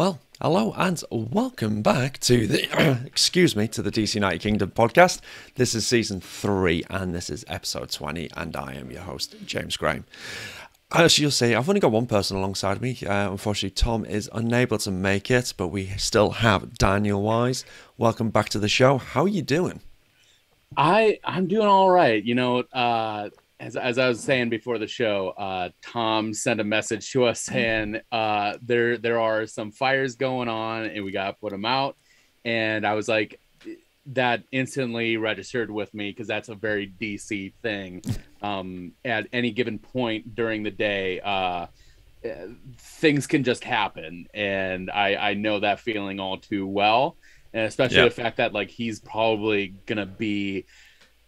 Well, hello and welcome back to the excuse me to the DC United Kingdom podcast. This is season three and this is episode twenty, and I am your host James Graham. As you'll see, I've only got one person alongside me. Uh, unfortunately, Tom is unable to make it, but we still have Daniel Wise. Welcome back to the show. How are you doing? I I'm doing all right. You know, uh, as, as I was saying before the show, uh, Tom sent a message to us saying uh, there there are some fires going on and we got to put them out. And I was like, that instantly registered with me because that's a very DC thing. Um, at any given point during the day, uh, things can just happen, and I I know that feeling all too well. And especially yep. the fact that like he's probably gonna be,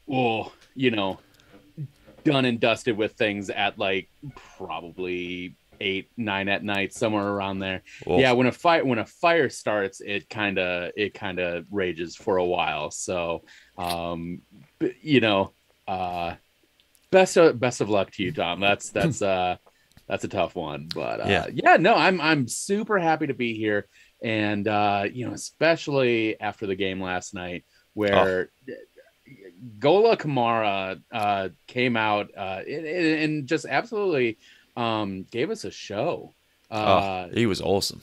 well, you know, done and dusted with things at like probably eight nine at night somewhere around there. Yeah when a fire when a fire starts it kind of it kind of rages for a while. So um you know uh best of best of luck to you tom. That's that's uh that's a tough one but uh yeah, yeah no i'm i'm super happy to be here. And uh you know especially after the game last night where oh Goala Kamara uh, came out uh, and, and, just absolutely um, gave us a show. Uh, oh, he was awesome.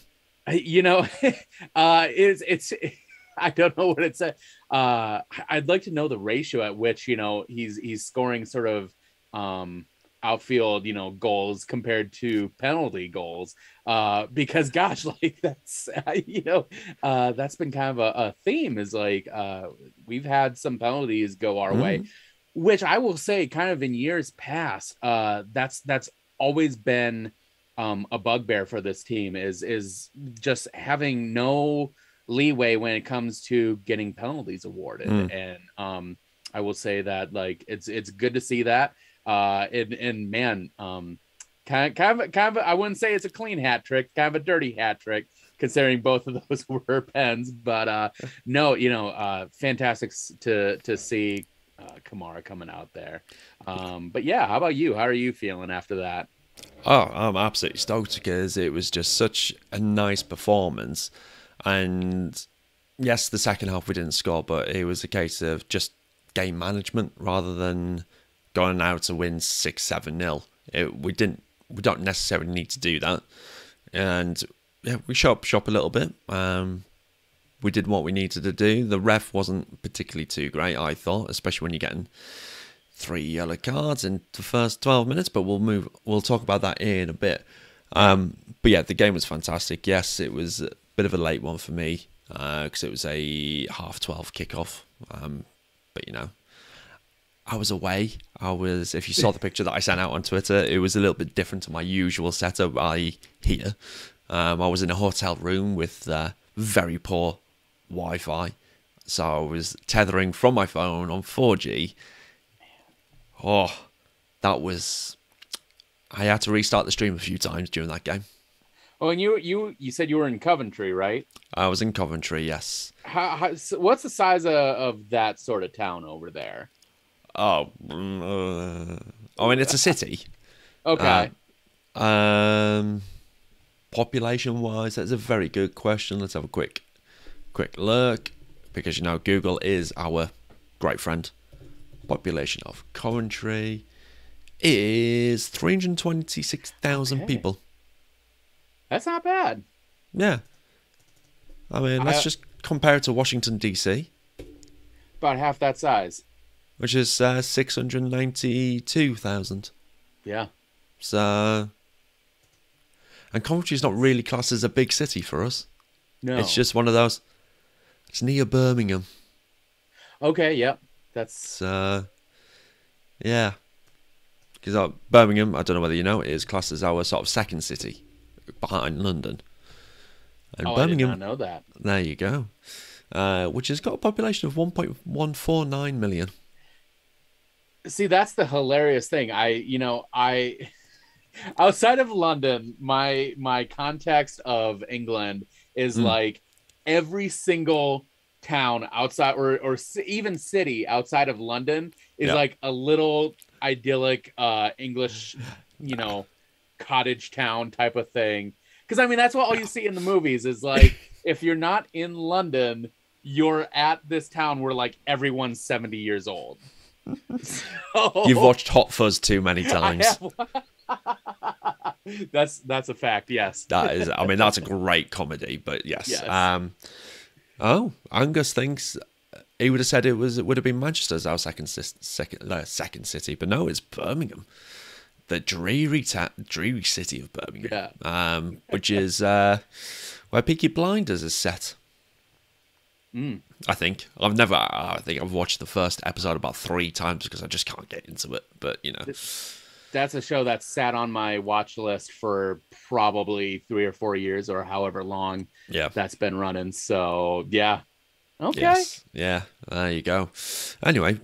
You know, uh, it's it's. I don't know what it's. Uh, I'd like to know the ratio at which you know he's he's scoring sort of um, outfield, you know, goals compared to penalty goals. Uh, because gosh, like that's you know, uh, that's been kind of a, a theme is like uh, we've had some penalties go our mm. way, mm-hmm. which I will say, kind of in years past, uh, that's that's always been um, a bugbear for this team is is just having no leeway when it comes to getting penalties awarded, mm. and um, I will say that like it's it's good to see that uh, and, and man, um, kind of, kind of, kind of, I wouldn't say it's a clean hat trick, kind of a dirty hat trick, considering both of those were pens. But uh, no, you know, uh, fantastic to to see uh, Kamara coming out there. Um, but yeah, how about you? How are you feeling after that? Oh, I'm absolutely stoked because it was just such a nice performance. And yes, the second half we didn't score, but it was a case of just game management rather than going out to win six seven nil. We didn't. We don't necessarily need to do that, and yeah, we shop shop a little bit. Um, we did what we needed to do. The ref wasn't particularly too great, I thought, especially when you're getting three yellow cards in the first 12 minutes. But we'll move. We'll talk about that in a bit. Um, but yeah, the game was fantastic. Yes, it was a bit of a late one for me because uh, it was a half 12 kickoff. Um, but you know, I was away. I was, if you saw the picture that I sent out on Twitter, it was a little bit different to my usual setup. I here, um, I was in a hotel room with uh, very poor Wi-Fi, so I was tethering from my phone on 4G. Oh, that was. I had to restart the stream a few times during that game. Oh, and you you you said you were in Coventry, right? I was in Coventry, yes. How, how what's the size of, of that sort of town over there? Oh, uh, I mean, it's a city. okay. Uh, um, population wise, that's a very good question. Let's have a quick, quick look because you know Google is our great friend. Population of Coventry is three hundred twenty-six thousand okay. people. That's not bad. Yeah. I mean, let's I, just compare it to Washington D.C. About half that size which is uh, 692,000. Yeah. So, and Coventry is not really classed as a big city for us. No. It's just one of those. It's near Birmingham. Okay, yep. That's. Uh, yeah. Because uh, Birmingham, I don't know whether you know, it is classed as our sort of second city behind London. And oh, Birmingham, I did not know that. There you go. Uh, which has got a population of 1.149 million see that's the hilarious thing i you know i outside of london my my context of england is mm. like every single town outside or or even city outside of london is yep. like a little idyllic uh english you know cottage town type of thing because I mean that's what all you see in the movies is like if you're not in London, you're at this town where like everyone's 70 years old. So- You've watched Hot Fuzz too many times. that's that's a fact. Yes. That is, I mean, that's a great comedy. But yes. Yes. Um, oh, Angus thinks he would have said it was it would have been Manchester as our second second uh, second city, but no, it's Birmingham, the dreary ta- dreary city of Birmingham. Um, which is uh, where Peaky Blinders is set. Mm. I think I've never. I think I've watched the first episode about three times because I just can't get into it. But you know, That's a show that sat on my watch list for probably three or four years or however long yeah. that's been running. So yeah. Okay. Yes. Yeah. There you go. Anyway,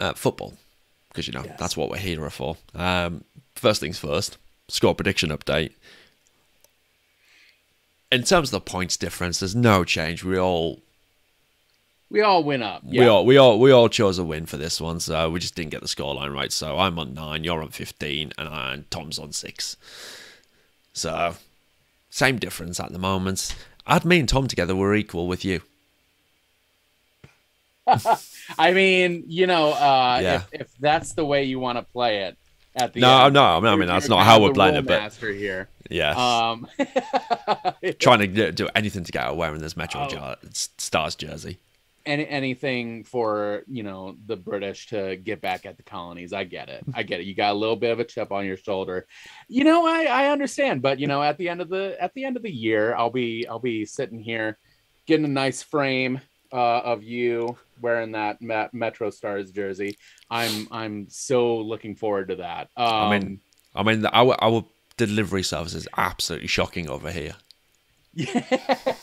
uh, football, because you know Yes. that's what we're here for. Um, first things first. Score prediction update. In terms of the points difference, there's no change. We all, We all went up. we all, we all, we all chose a win for this one. So we just didn't get the scoreline right. So I'm on nine, you're on fifteen, and, and Tom's on six. So same difference at the moment. Add me and Tom together, we're equal with you. I mean, you know, uh, Yeah. if, if that's the way you want to play it at the No, end, no, I mean, I mean that's not how we're playing it, but master here. yes. Um, trying to do- do anything to get out of wearing this Metro Oh. Stars jersey. Any anything for you know the British to get back at the colonies. I get it. I get it. You got a little bit of a chip on your shoulder. You know, I I understand, but you know, at the end of the at the end of the year, I'll be I'll be sitting here getting a nice frame uh, of you wearing that Met- Metro Stars jersey. I'm I'm so looking forward to that. Um, I mean, I mean, our our delivery service is absolutely shocking over here. yeah,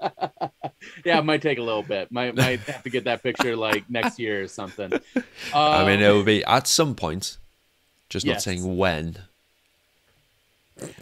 it might take a little bit. Might might have to get that picture like next year or something. I mean, Um, it will be at some point, just not saying when.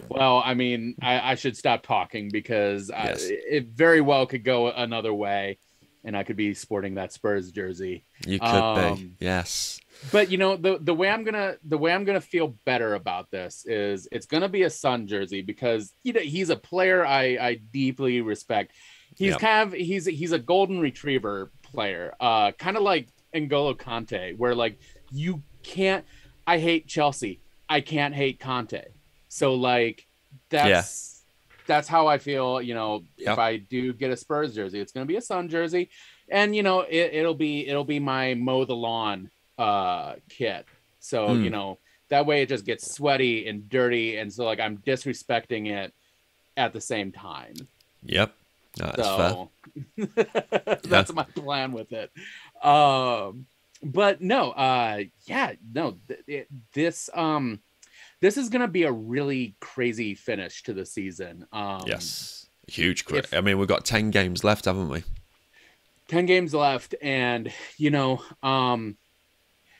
Well, I mean, I, I should stop talking because Yes. I, it very well could go another way, and I could be sporting that Spurs jersey. You could be, Um, yes. But you know, the the way I'm gonna the way I'm gonna feel better about this is it's gonna be a Son jersey because you know he's a player I I deeply respect. He's Yep. kind of he's he's a golden retriever player, uh, kind of like N'Golo Kanté, where like you can't. I hate Chelsea. I can't hate Kanté. So like that's that's how I feel. You know, Yep. if I do get a Spurs jersey, it's gonna be a Son jersey, and you know it, it'll be it'll be my mow the lawn uh kit. So Hmm. you know that way it just gets sweaty and dirty, and so like I'm disrespecting it at the same time. Yep. No, that's fair. So that's my plan with it. Um, but no, uh, yeah, no, th- it, this um, this is gonna be a really crazy finish to the season. Um, Yes. Huge. Cra- if- I mean, we've got 10 games left, haven't we? 10 games left and you know um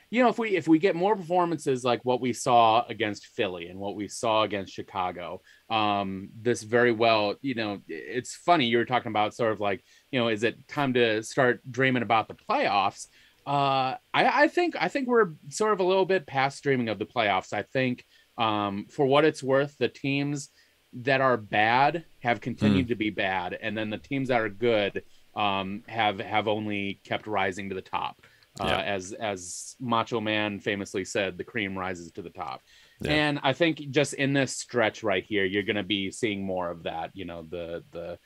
you know if we if we get more performances like what we saw against philly and what we saw against chicago um this very well you know it's funny you were talking about sort of like you know is it time to start dreaming about the playoffs uh i i think i think we're sort of a little bit past dreaming of the playoffs i think um for what it's worth the teams that are bad have continued to be bad and then the teams that are good um, have have only kept rising to the top. Uh, Yeah. As as Macho Man famously said, the cream rises to the top. Yeah. And I think just in this stretch right here, you're going to be seeing more of that. You know, the the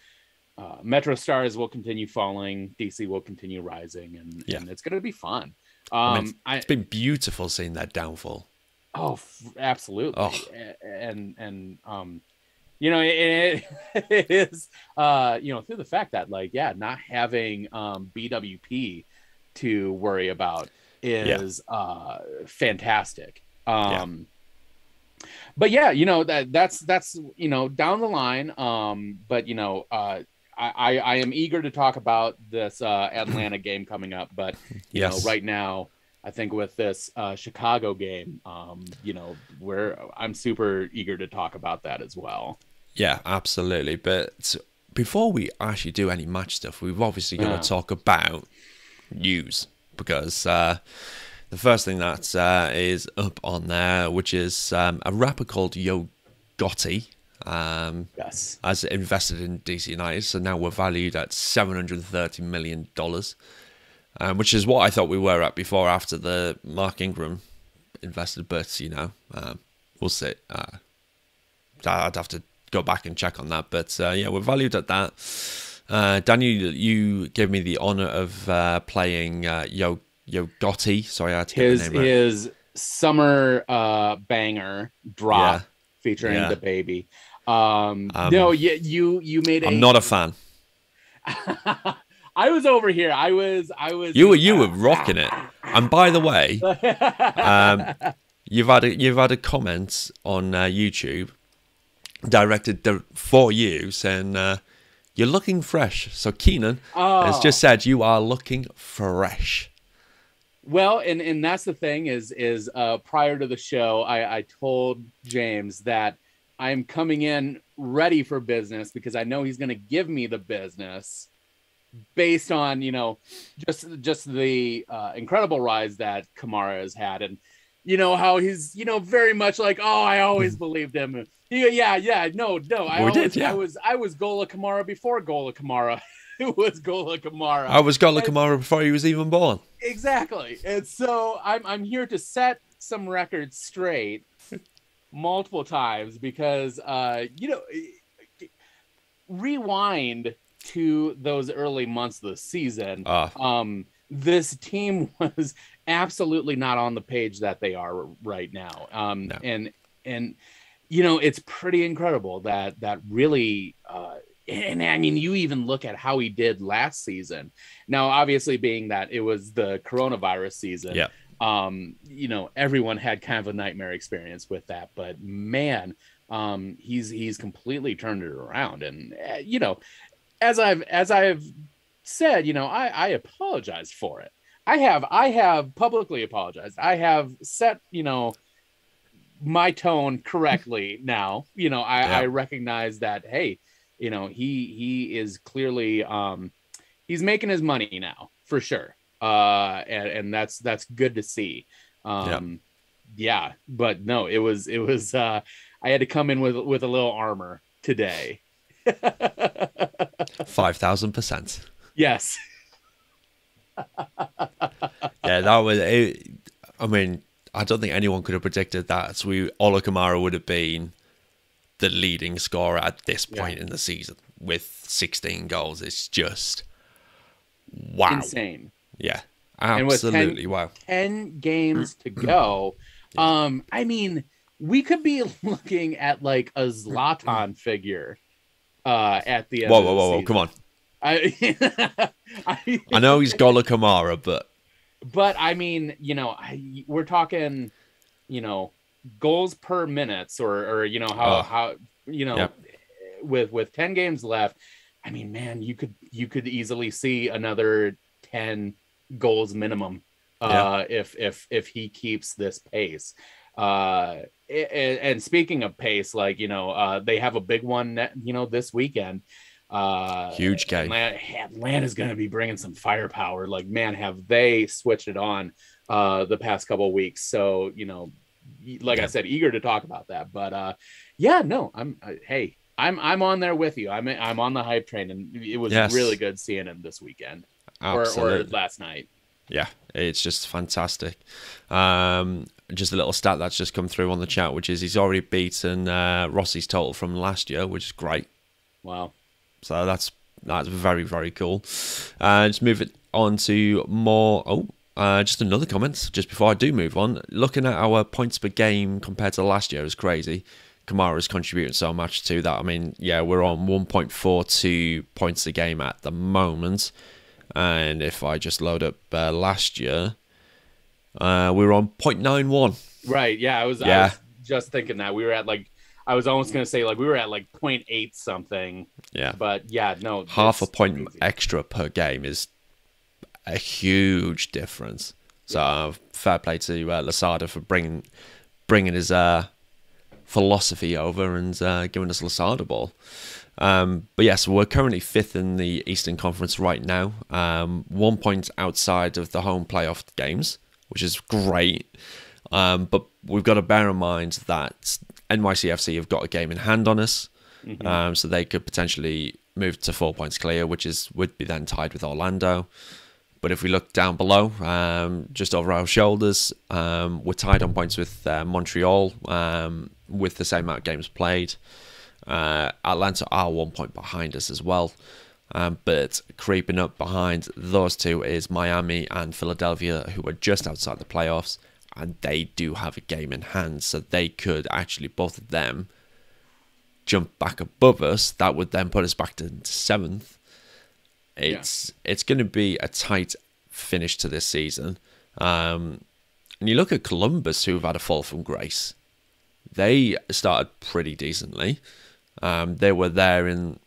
uh, Metro Stars will continue falling, DC will continue rising, and, Yeah. and it's going to be fun. Um, I mean, It's been beautiful seeing that downfall. Oh, absolutely. Oh. And and um, you know, it, it is uh, you know, through the fact that like, yeah, not having um BWP to worry about is uh fantastic. Um but yeah, you know, that that's that's you know, down the line. Um, but you know, uh I, I, am eager to talk about this uh, Atlanta game coming up, but you Yes. know, right now, I think with this uh, Chicago game, um, you know, we're I'm super eager to talk about that as well. Yeah, absolutely. But before we actually do any match stuff, we've obviously got Yeah. to talk about news because uh, the first thing that uh, is up on there, which is um, a rapper called Yo Gotti, Um, Yes. as invested in DC United. So now we're valued at $730 million, um, which is what I thought we were at before after the Mark Ingram invested. But, you know, um, we'll see. Uh, I'd have to go back and check on that. But uh, yeah, we're valued at that. Uh, Daniel, you gave me the honor of uh, playing uh, Yo Yo Gotti. Sorry, I had to His the name right. his summer uh banger drop Yeah. featuring Yeah. the baby. Um, Um, no, you you you made a I'm not a fan. I was over here. I was I was You were you were rocking it. And by the way, um, you've had a, you've had a comment on uh, YouTube directed di- for you saying uh, you're looking fresh. So Keenan has Oh. just said you are looking fresh. Well, and and that's the thing is is uh, prior to the show, I, I told James that I'm coming in ready for business because I know he's going to give me the business based on you know just just the uh, incredible rise that Kamara has had and you know how he's you know very much like oh I always believed him. Yeah yeah yeah. No no I We did, always, yeah. I was I was Goala Kamara before Goala Kamara it was Goala Kamara I was Goala Kamara before he was even born. exactly and so i'm i'm here to set some records straight multiple times because uh you know rewind to those early months of the season Ah, um this team was absolutely not on the page that they are right now um No. and and you know it's pretty incredible that that really uh and I mean, you even look at how he did last season. Now, obviously, being that it was the coronavirus season, Yeah. um, you know, everyone had kind of a nightmare experience with that. But man, um, he's he's completely turned it around, and uh, you know, as I've as I've said, you know, I, I apologize for it. I have I have publicly apologized. I have set, you know, my tone correctly now. You know, I, Yeah. I recognize that hey, you know, he he is clearly um he's making his money now for sure. Uh and, and that's that's good to see. Um yeah, but no, it was it was uh I had to come in with with a little armor today. five thousand percent. yes. Yeah, that was. It, I mean, I don't think anyone could have predicted that. So we Ola Kamara would have been the leading scorer at this Yeah. point in the season with 16 goals. It's just wow. Insane. Yeah, with 10 absolutely wow. 10 games to go. Um, I mean, we could be looking at like a Zlatan figure uh at the end. Whoa, of whoa, the whoa, whoa! Come on. I, I, I know he's Gola Kamara, but but I mean, you know, I, we're talking, you know, goals per minutes, or or you know how Oh. how you know, with with ten games left. I mean, man, you could you could easily see another ten goals minimum uh, if if if he keeps this pace. Uh, a- and, speaking of pace, like you know, uh, they have a big one, ne- you know, this weekend. Uh, Huge game. Atlanta, Atlanta's going to be bringing some firepower. Like, man, have they switched it on uh, the past couple weeks? So, you know, like I said, eager to talk about that. But uh, yeah, no, I'm. Uh, hey, I'm I'm on there with you. I'm I'm on the hype train, and it was Yes. really good seeing him this weekend or, or last night. yeah, it's just fantastic. Um, just a little stat that's just come through on the chat, which is he's already beaten uh, Rossi's total from last year, which is great. Wow. So that's that's very very cool. Uh, just move it on to more. Oh, uh, just another comment. Just before I do move on, looking at our points per game compared to last year is crazy. Kamara's contributing so much to that. I mean, yeah, we're on 1.42 points a game at the moment, and if I just load up uh, last year, uh, we were on 0.91. Right. Yeah. I was, I Yeah. was just thinking that we were at like, I was almost going to say like we were at like 0.8 something, Yeah, but yeah, no. half a point crazy. extra per game is a huge difference. So uh, fair play to uh, Losada for bringing bringing his uh, philosophy over and uh, giving us Losada ball. Um, but yes, we're currently fifth in the Eastern Conference right now, um, one point outside of the home playoff games, which is great. Um, but we've got to bear in mind that NYCFC have got a game in hand on us, mm-hmm. um, so they could potentially move to four points clear, which is would be then tied with Orlando. But if we look down below, um, just over our shoulders, um, we're tied on points with uh, Montreal um, with the same amount of games played. Uh, Atlanta are one point behind us as well. Um, but creeping up behind those two is Miami and Philadelphia, who are just outside the playoffs, and they do have a game in hand, so they could actually both of them jump back above us. That would then put us back to seventh. It's yeah. it's going to be a tight finish to this season. Um, and you look at Columbus, who've had a fall from grace. They started pretty decently. Um, they were there in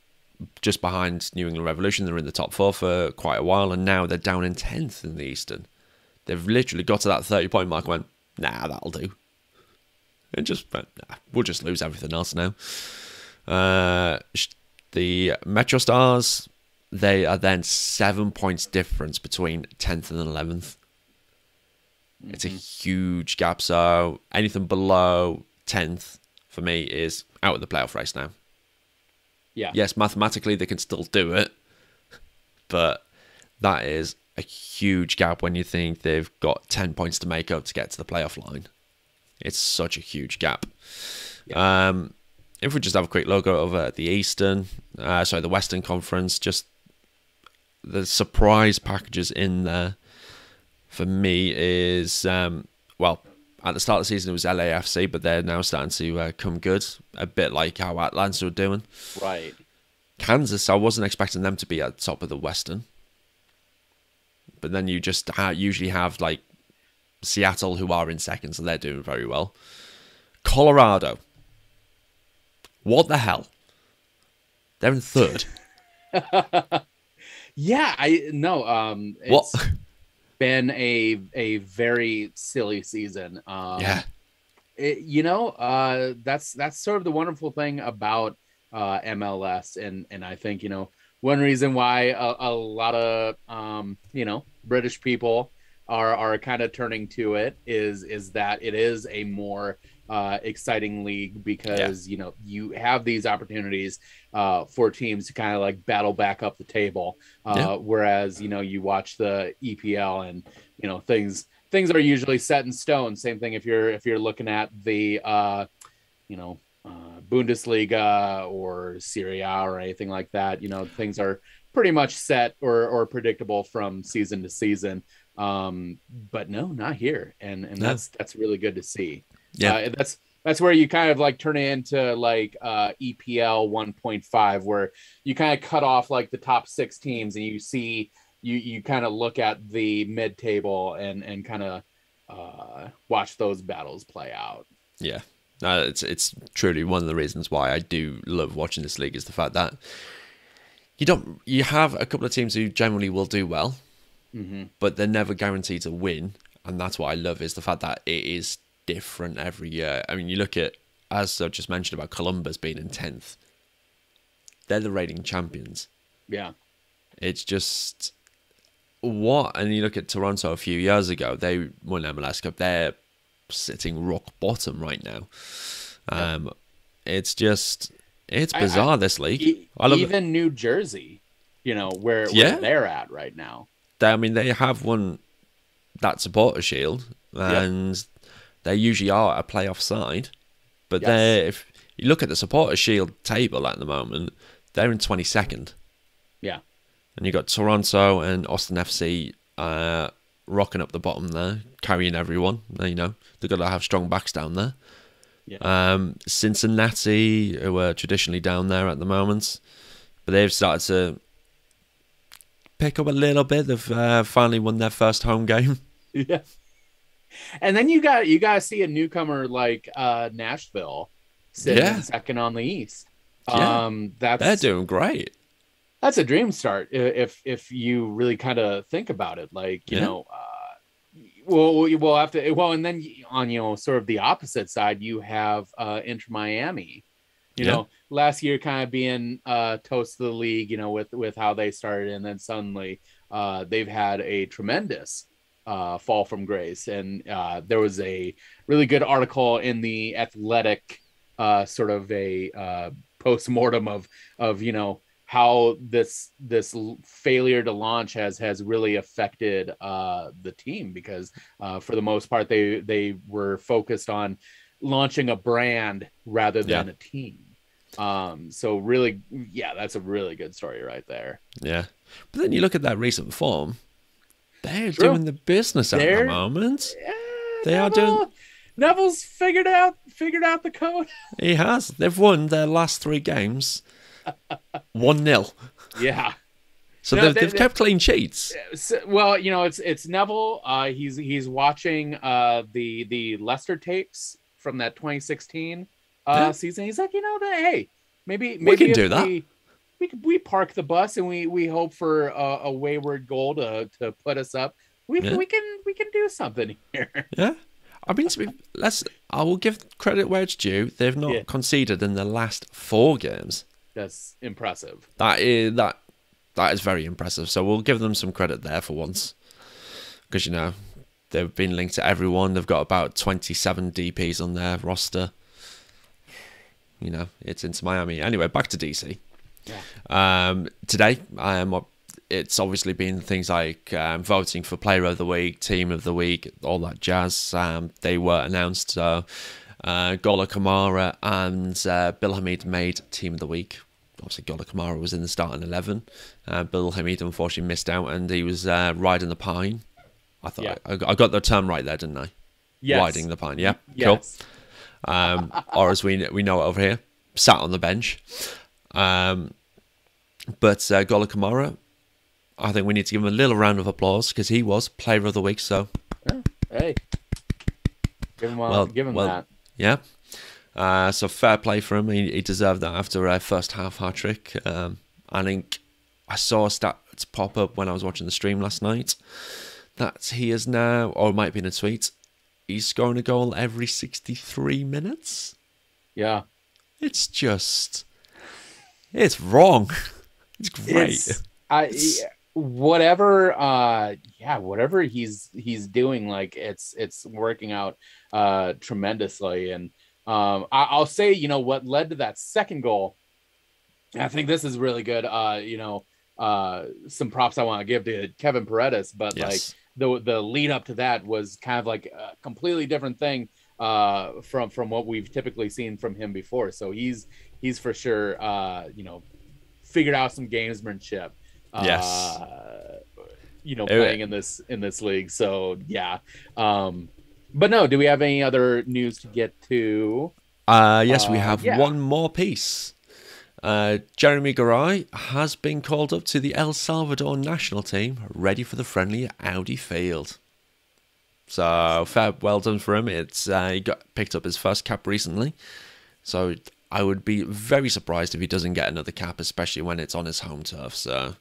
just behind New England Revolution. They're in the top four for quite a while, and now they're down in tenth in the Eastern. They've literally got to that thirty point mark. went, nah, that'll do. And just nah, we'll just lose everything else now. Uh, the Metro Stars, they are then seven points difference between tenth and eleventh. Mm-hmm. It's a huge gap. So anything below tenth for me is out of the playoff race now. Yeah. Yes, mathematically they can still do it, but that is a huge gap when you think they've got 10 points to make up to get to the playoff line. It's such a huge gap. Yeah. Um, if we just have a quick look over at the Eastern, uh, sorry, the Western Conference, just the surprise packages in there for me is, um, well, at the start of the season it was LAFC, but they're now starting to uh, come good, a bit like how Atlanta were doing. Right. Kansas, I wasn't expecting them to be at the top of the Western, but then you just ha- usually have like Seattle, who are in second, so they're doing very well. Colorado, what the hell? They're in third. yeah, I no. Um, what? been a a very silly season. Um, yeah. It, you know, uh, that's that's sort of the wonderful thing about uh, MLS, and and I think you know one reason why a, a lot of um, you know British people are are kind of turning to it is is that it is a more uh, exciting league because yeah. you know you have these opportunities uh, for teams to kind of like battle back up the table. Uh, yeah. Whereas you know you watch the EPL and you know things things are usually set in stone. Same thing if you're if you're looking at the uh, you know uh, Bundesliga or Serie A or anything like that. You know things are pretty much set or or predictable from season to season. Um, but no, not here, and and no. that's that's really good to see. Yeah, uh, that's that's where you kind of like turn it into like uh, EPL 1.5, where you kind of cut off like the top six teams, and you see you you kind of look at the mid table and and kind of uh, watch those battles play out. Yeah, no, it's it's truly one of the reasons why I do love watching this league is the fact that you don't you have a couple of teams who generally will do well, mm-hmm. but they're never guaranteed to win, and that's what I love is the fact that it is different every year. I mean, you look at, as I just mentioned about Columbus being in 10th, they're the reigning champions. Yeah. It's just what? And you look at Toronto a few years ago, they won MLS Cup. They're sitting rock bottom right now. Um, yeah. It's just, it's bizarre, I, I, this league. E- I love even it. New Jersey, you know, where, where yeah. they're at right now. They, I mean, they have won that supporter shield and they usually are a playoff side. But yes. they if you look at the supporter shield table at the moment, they're in 22nd. Yeah. And you've got Toronto and Austin FC uh, rocking up the bottom there, carrying everyone. You know, they've got to have strong backs down there. Yeah. Um, Cincinnati, who are traditionally down there at the moment, but they've started to pick up a little bit. They've uh, finally won their first home game. Yeah and then you got you got to see a newcomer like uh, Nashville sitting yeah. second on the East. Yeah. Um, that's they're doing great. That's a dream start if if you really kind of think about it. Like you yeah. know, uh, well, we'll have to well, and then on you know sort of the opposite side, you have uh, Inter Miami. You yeah. know, last year kind of being uh, toast of the league. You know, with with how they started, and then suddenly uh, they've had a tremendous uh, fall from grace. And uh, there was a really good article in the Athletic, uh, sort of a uh, post mortem of of you know how this this failure to launch has has really affected uh, the team because uh, for the most part they they were focused on launching a brand rather than yeah. a team. Um, so really, yeah, that's a really good story right there. Yeah, but then you look at that recent form; they're True. doing the business at they're, the moment. Yeah, they Neville, are doing. Neville's figured out figured out the code. He has. They've won their last three games one 0 Yeah. So no, they've, they, have kept clean sheets. So, well, you know, it's it's Neville. Uh, he's he's watching uh, the the Leicester tapes from that 2016 uh, yeah. season. He's like, you know, that hey, maybe maybe we can do that. We, we, park the bus and we we hope for a, a wayward goal to to put us up. We yeah. we can we can do something here. Yeah. I mean, be, let's. I will give credit where it's due. They've not yeah. conceded in the last four games that's impressive. That is that that is very impressive. So we'll give them some credit there for once, because you know they've been linked to everyone. They've got about twenty-seven DPS on their roster. You know, it's Inter Miami. Anyway, back to DC. Yeah. Um, today, um, it's obviously been things like um, voting for Player of the Week, Team of the Week, all that jazz. Um, they were announced. So uh, Goala Kamara and uh, Bill Hamid made Team of the Week. Obviously, Goala Kamara was in the starting 11. Uh, Bill Hamid unfortunately missed out and he was uh, riding the pine. I thought yeah. I, I, got the term right there, didn't I? Yes. Riding the pine, yeah. Yes. Cool. Um, or as we, we know it over here, sat on the bench. Um, but uh, Goala Kamara, I think we need to give him a little round of applause because he was player of the week. So, yeah. hey, give him, well, give him well, that. Yeah. Uh, so fair play for him. He, he deserved that after a first half hat trick. Um, I think I saw a stat pop up when I was watching the stream last night that he is now, or it might be in a tweet, he's scoring a goal every 63 minutes. Yeah. It's just, it's wrong. It's great. It's, I, whatever uh yeah whatever he's he's doing like it's it's working out uh tremendously and um I, i'll say you know what led to that second goal i think this is really good uh you know uh some props i want to give to kevin paredes but yes. like the the lead up to that was kind of like a completely different thing uh from from what we've typically seen from him before so he's he's for sure uh you know figured out some gamesmanship Yes. Uh, you know, playing in this in this league. So yeah. Um, but no, do we have any other news to get to? Uh, yes, we uh, have yeah. one more piece. Uh, Jeremy Garay has been called up to the El Salvador national team, ready for the friendly Audi Field. So fair, well done for him. It's uh, he got picked up his first cap recently, so I would be very surprised if he doesn't get another cap, especially when it's on his home turf. So,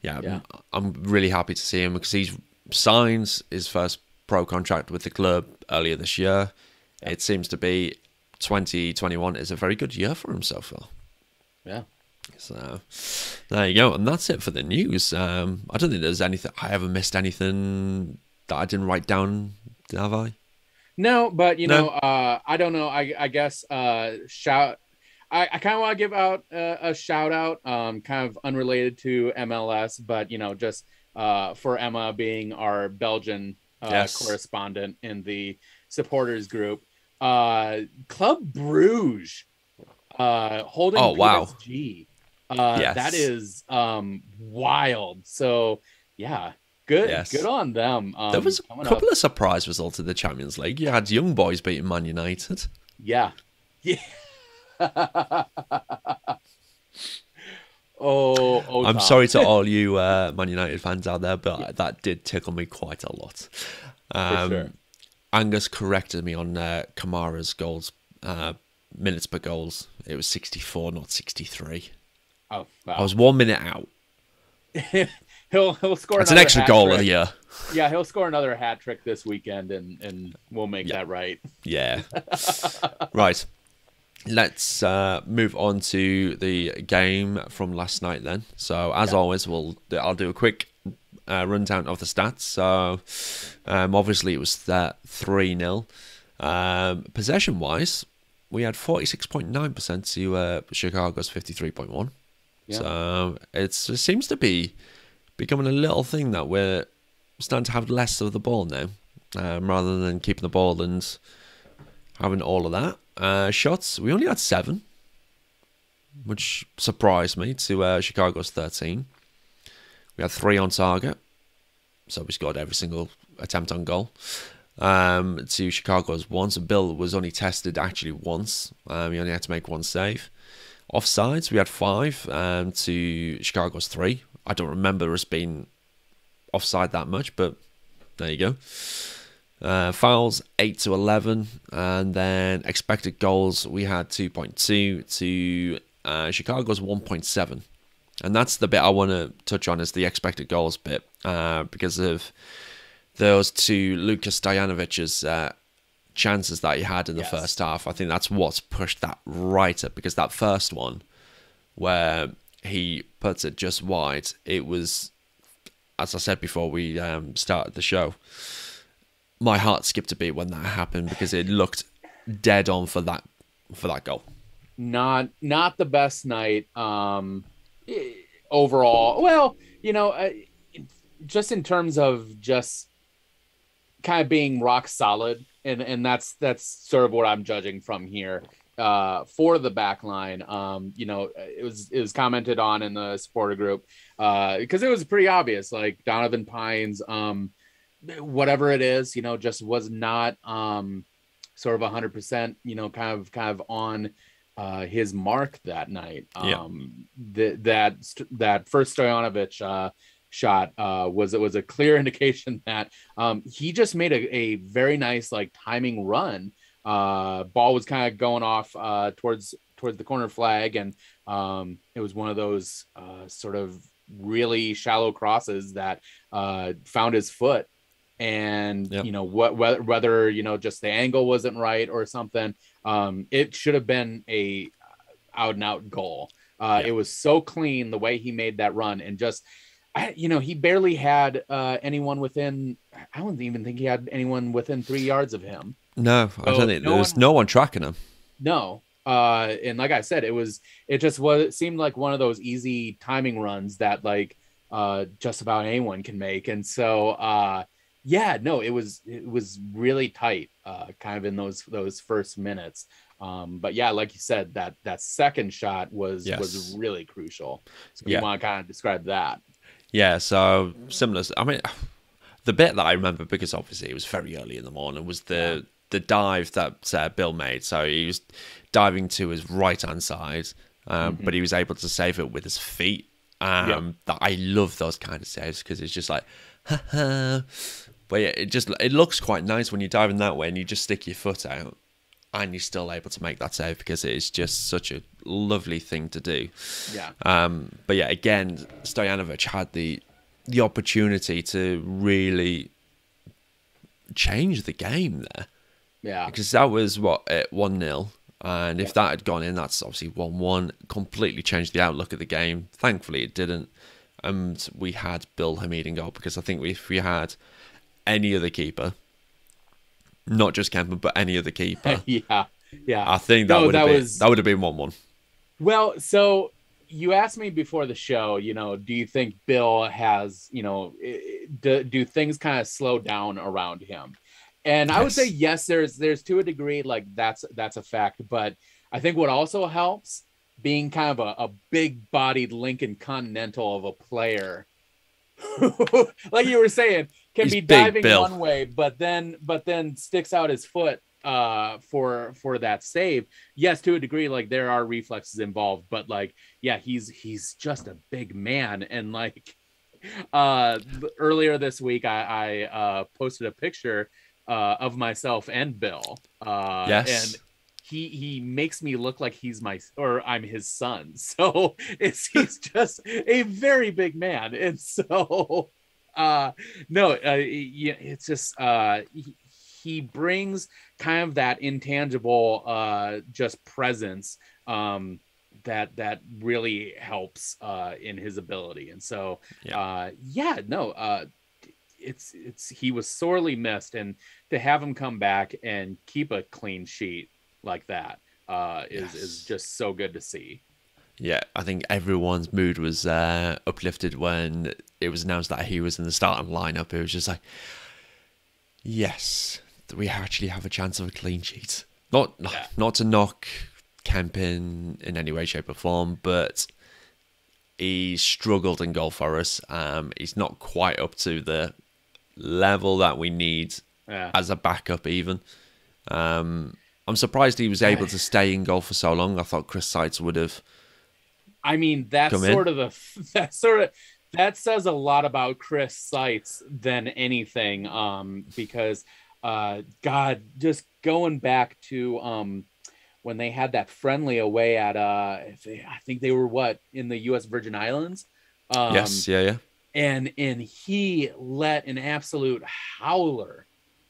yeah, yeah. I'm, really happy to see him because he's signed his first pro contract with the club earlier this year. Yeah. It seems to be 2021 is a very good year for him so far. Yeah. So there you go, and that's it for the news. Um, I don't think there's anything I ever missed anything that I didn't write down. Have I? No, but you no. know, uh, I don't know. I, I guess uh, shout. I, I kind of want to give out a, a shout out, um, kind of unrelated to MLS, but you know, just uh, for Emma being our Belgian uh, yes. correspondent in the supporters group. Uh, Club Bruges uh, holding oh, wow. PSG. Uh, yes. That is um, wild. So yeah, Good, yes. good on them. Um, there was a couple up. of surprise results in the Champions League. You had young boys beating Man United. Yeah, yeah. oh, oh, I'm sorry to all you uh, Man United fans out there, but yeah. that did tickle me quite a lot. Um, sure. Angus corrected me on uh, Kamara's goals, uh, minutes per goals. It was 64, not 63. Oh, wow. I was one minute out. he'll he'll score. It's an extra goal trick. year. Yeah, he'll score another hat trick this weekend, and and we'll make yeah. that right. Yeah. right. Let's uh, move on to the game from last night then. So as yeah. always, we'll I'll do a quick uh, rundown of the stats. So, um, obviously, it was that 3 0. Um, possession wise, we had 46.9% to uh, Chicago's 53.1. Yeah. So, it's, it seems to be becoming a little thing that we're starting to have less of the ball now, um, rather than keeping the ball and having all of that. Uh, shots, we only had seven, which surprised me, to uh, Chicago's 13. We had three on target, so we scored every single attempt on goal. Um, to Chicago's once, so Bill was only tested actually once. Um, he only had to make one save. Offsides, we had five um, to Chicago's three. I don't remember us being offside that much, but there you go. Uh, fouls 8 to 11, and then expected goals we had 2.2 to uh, Chicago's 1.7. And that's the bit I want to touch on is the expected goals bit uh, because of those two Lukas Stojanovic's uh, chances that he had in the yes. first half. I think that's what's pushed that right up because that first one where he puts it just wide, it was, as I said before we um, started the show, my heart skipped a beat when that happened because it looked dead on for that for that goal. Not not the best night um overall. Well, you know, uh, just in terms of just kind of being rock solid and and that's that's sort of what I'm judging from here uh, for the back line. Um, you know, it was it was commented on in the supporter group because uh, it was pretty obvious. Like Donovan Pines, um, whatever it is, you know, just was not um, sort of hundred percent, you know, kind of kind of on uh, his mark that night. Um, yeah. that that first Stojanovic uh, shot uh, was it was a clear indication that um, he just made a, a very nice like timing run. Uh, ball was kind of going off uh, towards towards the corner flag, and um, it was one of those uh, sort of really shallow crosses that uh, found his foot and yep. you know what whether, whether you know just the angle wasn't right or something um it should have been a out and out goal uh it was so clean the way he made that run and just I, you know he barely had uh anyone within i don't even think he had anyone within three yards of him. No i don't think no there was one, no one tracking him. No uh and like i said it was it just was it seemed like one of those easy timing runs that like uh just about anyone can make. And so uh yeah no it was it was really tight uh kind of in those those first minutes. Um but yeah like you said that that second shot was yes. was really crucial. So yeah. you want to kind of describe that yeah so similar i mean the bit that i remember because obviously it was very early in the morning was the the dive that uh, bill made so he was diving to his right hand side um, mm-hmm. but he was able to save it with his feet um yep. that i love those kind of saves because it's just like but yeah, it just it looks quite nice when you're diving that way and you just stick your foot out and you're still able to make that save because it is just such a lovely thing to do. Yeah. Um. But yeah, again, Stojanovic had the the opportunity to really change the game there. Yeah. Because that was what at one 0 and if that had gone in, that's obviously one one. Completely changed the outlook of the game. Thankfully, it didn't. And we had Bill Hamid in goal because I think if we had any other keeper, not just Kempin, but any other keeper. yeah, yeah. I think that no, would have been was... that would have been one one. Well, so you asked me before the show, you know, do you think Bill has, you know, do, do things kind of slow down around him? And yes. I would say yes. There's there's to a degree like that's that's a fact, but I think what also helps being kind of a, a big bodied Lincoln Continental of a player like you were saying, can He's be diving one way, but then but then sticks out his foot uh for for that save. Yes to a degree like there are reflexes involved but like yeah he's he's just a big man. And like uh earlier this week i i uh posted a picture uh of myself and bill uh yes. and he he makes me look like he's my or I'm his son. So it's he's just a very big man, and so uh no, uh, yeah, it's just uh he, he brings kind of that intangible uh just presence um that that really helps uh, in his ability. And so, Yeah. uh, yeah, no, uh, it's it's he was sorely missed, and to have him come back and keep a clean sheet like that uh, is is just so good to see. Yeah, I think everyone's mood was uh, uplifted when it was announced that he was in the starting lineup. It was just like, yes, we actually have a chance of a clean sheet. Not not, Yeah. not to knock Kempin in any way, shape, or form, but he struggled in goal for us. Um, he's not quite up to the level that we need Yeah. as a backup, even. Um, I'm surprised he was able to stay in goal for so long. I thought Chris Seitz would have. I mean, that's sort of the that sort of that says a lot about Chris Seitz than anything. Um, because uh, God, just going back to um when they had that friendly away at uh, if they, I think they were what in the U.S. Virgin Islands. Um, yes, yeah, yeah. and and he let an absolute howler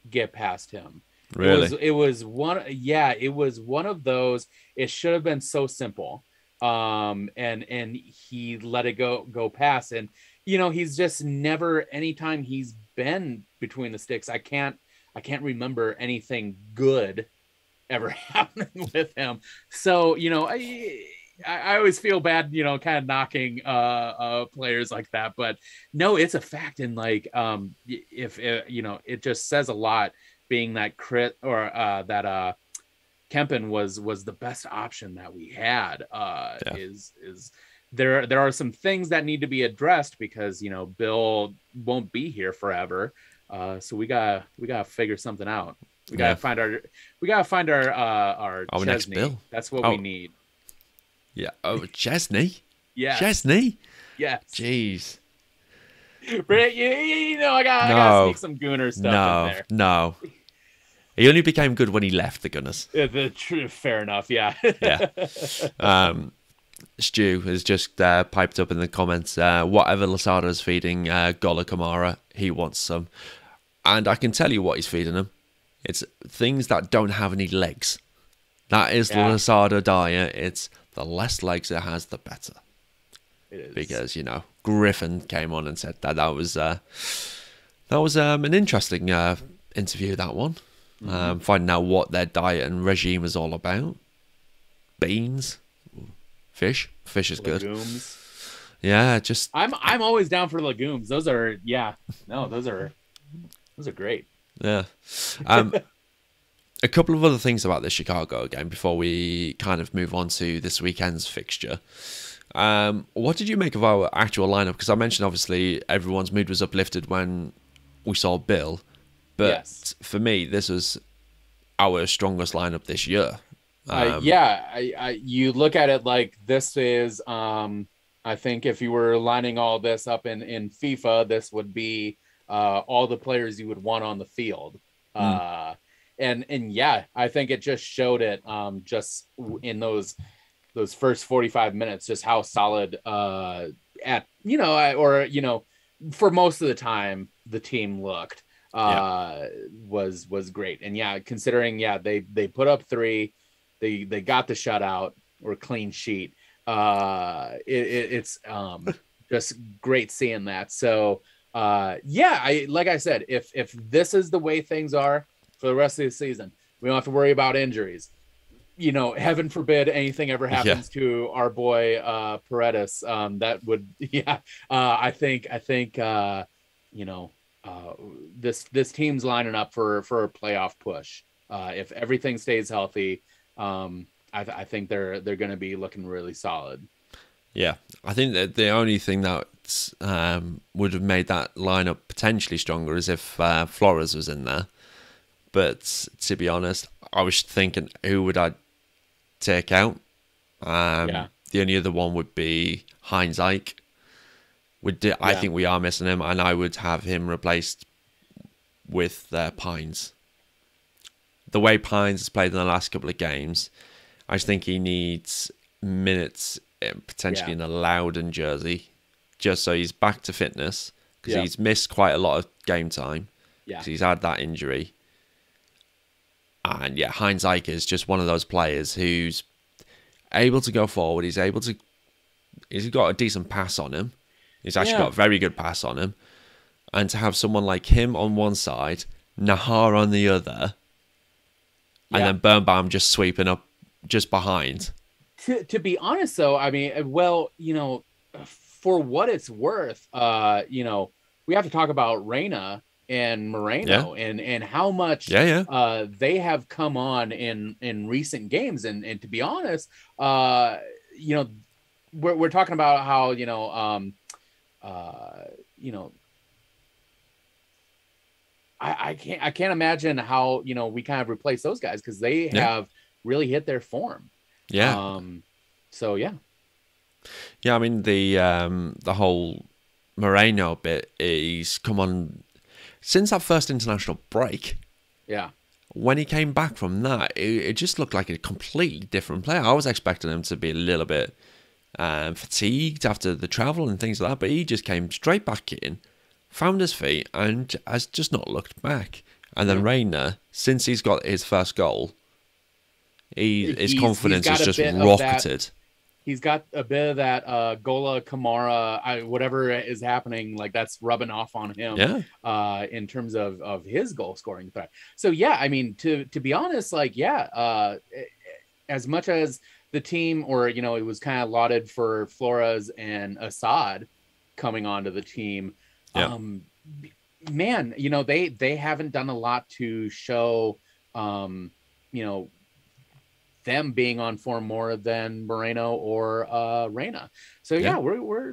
get past him. Really? It was, it was one yeah, it was one of those it should have been so simple. Um and and he let it go go past and you know, he's just never anytime he's been between the sticks, I can't I can't remember anything good ever happening with him. So, you know, I I always feel bad, you know, kind of knocking uh, uh players like that, but no, it's a fact. And like, um, if uh, you know, it just says a lot being that crit or uh that uh Kempin was was the best option that we had. Uh, Yeah. is is there there are some things that need to be addressed because you know Bill won't be here forever. Uh, so we gotta we gotta figure something out. We gotta Yeah. find our we gotta find our uh our next Szczęsny. Bill. That's what Oh. we need. Yeah. Oh, Szczęsny. Yeah. Szczęsny. Yes. Jeez. Brett, you, you know I got I No. gotta sneak some Gooner stuff in No, there. no. He only became good when he left the Gunners. Yeah, the tr- fair enough. Yeah. Yeah. Um, Stu has just uh, piped up in the comments. Uh, whatever Losada is feeding uh, Goala Kamara, he wants some, and I can tell you what he's feeding him. It's things that don't have any legs. That is Yeah. the Losada diet. It's the less legs it has, the better. It is. because you know Griffin came on and said that that was uh, that was um, an interesting uh, interview. That one, Mm-hmm. um, finding out what their diet and regime is all about. Beans, fish, fish is good. Yeah, just I'm I'm always down for legumes. Those are yeah. No, those are those are great. yeah. Um, a couple of other things about the Chicago game before we kind of move on to this weekend's fixture. Um, what did you make of our actual lineup? Because I mentioned obviously everyone's mood was uplifted when we saw Bill, but Yes. for me this was our strongest lineup this year. Uh, Um, yeah, I, I, you look at it like this is. Um, I think if you were lining all this up in in FIFA, this would be uh, all the players you would want on the field. Uh, and and yeah, I think it just showed it. Um, just in those those first forty five minutes, just how solid. Uh, at you know, I, or you know, for most of the time, the team looked uh was was great. And yeah considering yeah they they put up three they they got the shutout or clean sheet uh it, it, it's um just great seeing that. So uh yeah i like i said if if this is the way things are for the rest of the season we don't have to worry about injuries. You know heaven forbid anything ever happens to our boy uh paredes um that would yeah uh i think i think uh you know uh this this team's lining up for for a playoff push uh if everything stays healthy um I, th- I think they're they're going to be looking really solid. Yeah, I think that the only thing that um, would have made that lineup potentially stronger is if uh, Flores was in there. But to be honest, I was thinking who would I take out? Um, Yeah. The only other one would be Hines Ike. Would do, I think we are missing him, and I would have him replaced with uh, Pines. The way Pines has played in the last couple of games, I just think he needs minutes, eh, potentially Yeah. in a Loudon jersey, just so he's back to fitness because Yeah. he's missed quite a lot of game time Yeah, because he's had that injury. And yeah, Hines-Ike is just one of those players who's able to go forward. He's able to. He's got a decent pass on him. He's actually Yeah. got a very good pass on him. And to have someone like him on one side, Najar on the other, and Yeah. then Birnbaum just sweeping up just behind. to, to be honest though i mean well you know for what it's worth uh you know we have to talk about Reyna and Moreno and and how much Yeah, yeah. uh they have come on in in recent games and and to be honest uh you know we're, we're talking about how you know um uh you know I, I can't I can't imagine how you know we kind of replace those guys because they Yeah. have really hit their form Yeah. um so yeah Yeah, I mean the um, the whole Moreno bit is come on since that first international break. yeah When he came back from that, it, it just looked like a completely different player. I was expecting him to be a little bit um, fatigued after the travel and things like that, but he just came straight back in, found his feet, and has just not looked back. And then. Reyna, since he's got his first goal, he, his He's- he's confidence got has just that- rocketed. he's got a bit of that uh Goala Kamara I, whatever is happening like that's rubbing off on him Yeah, uh in terms of of his goal scoring threat. So yeah, I mean to to be honest like yeah, uh as much as the team or you know it was kind of lauded for Flores and Asad coming onto the team Yeah. um man, you know they they haven't done a lot to show um you know them being on form more than Moreno or uh Reyna. So yeah, Yeah. we're we're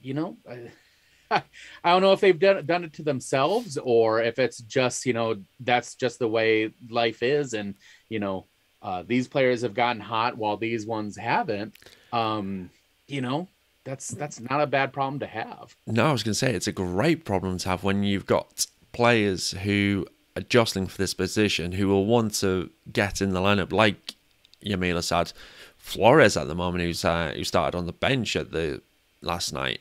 you know I don't know if they've done done it to themselves or if it's just you know that's just the way life is, and you know uh, these players have gotten hot while these ones haven't. Um, you know that's that's not a bad problem to have. No, I was going to say it's a great problem to have when you've got players who are jostling for this position who will want to get in the lineup, like Yamil Asad, Flores at the moment, who's uh, who started on the bench at the last night,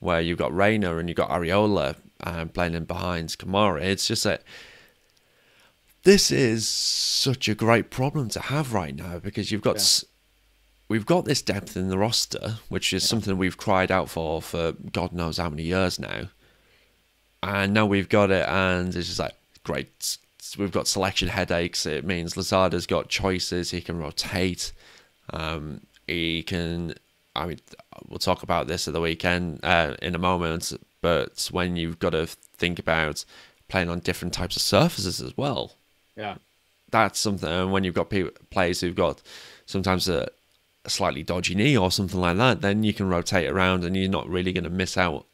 where you've got Reyna and you've got Arriola um, playing in behind Kamara. It's just that this is such a great problem to have right now because you've got. Yeah. s We've got this depth in the roster, which is something we've cried out for for God knows how many years now. And now we've got it, and it's just like, great. We've got selection headaches. It means Losada's got choices. He can rotate. Um, he can. I mean, we'll talk about this at the weekend uh, in a moment. But when you've got to think about playing on different types of surfaces as well, Yeah, that's something. And when you've got people, players who've got sometimes a, a slightly dodgy knee or something like that, then you can rotate around and you're not really going to miss out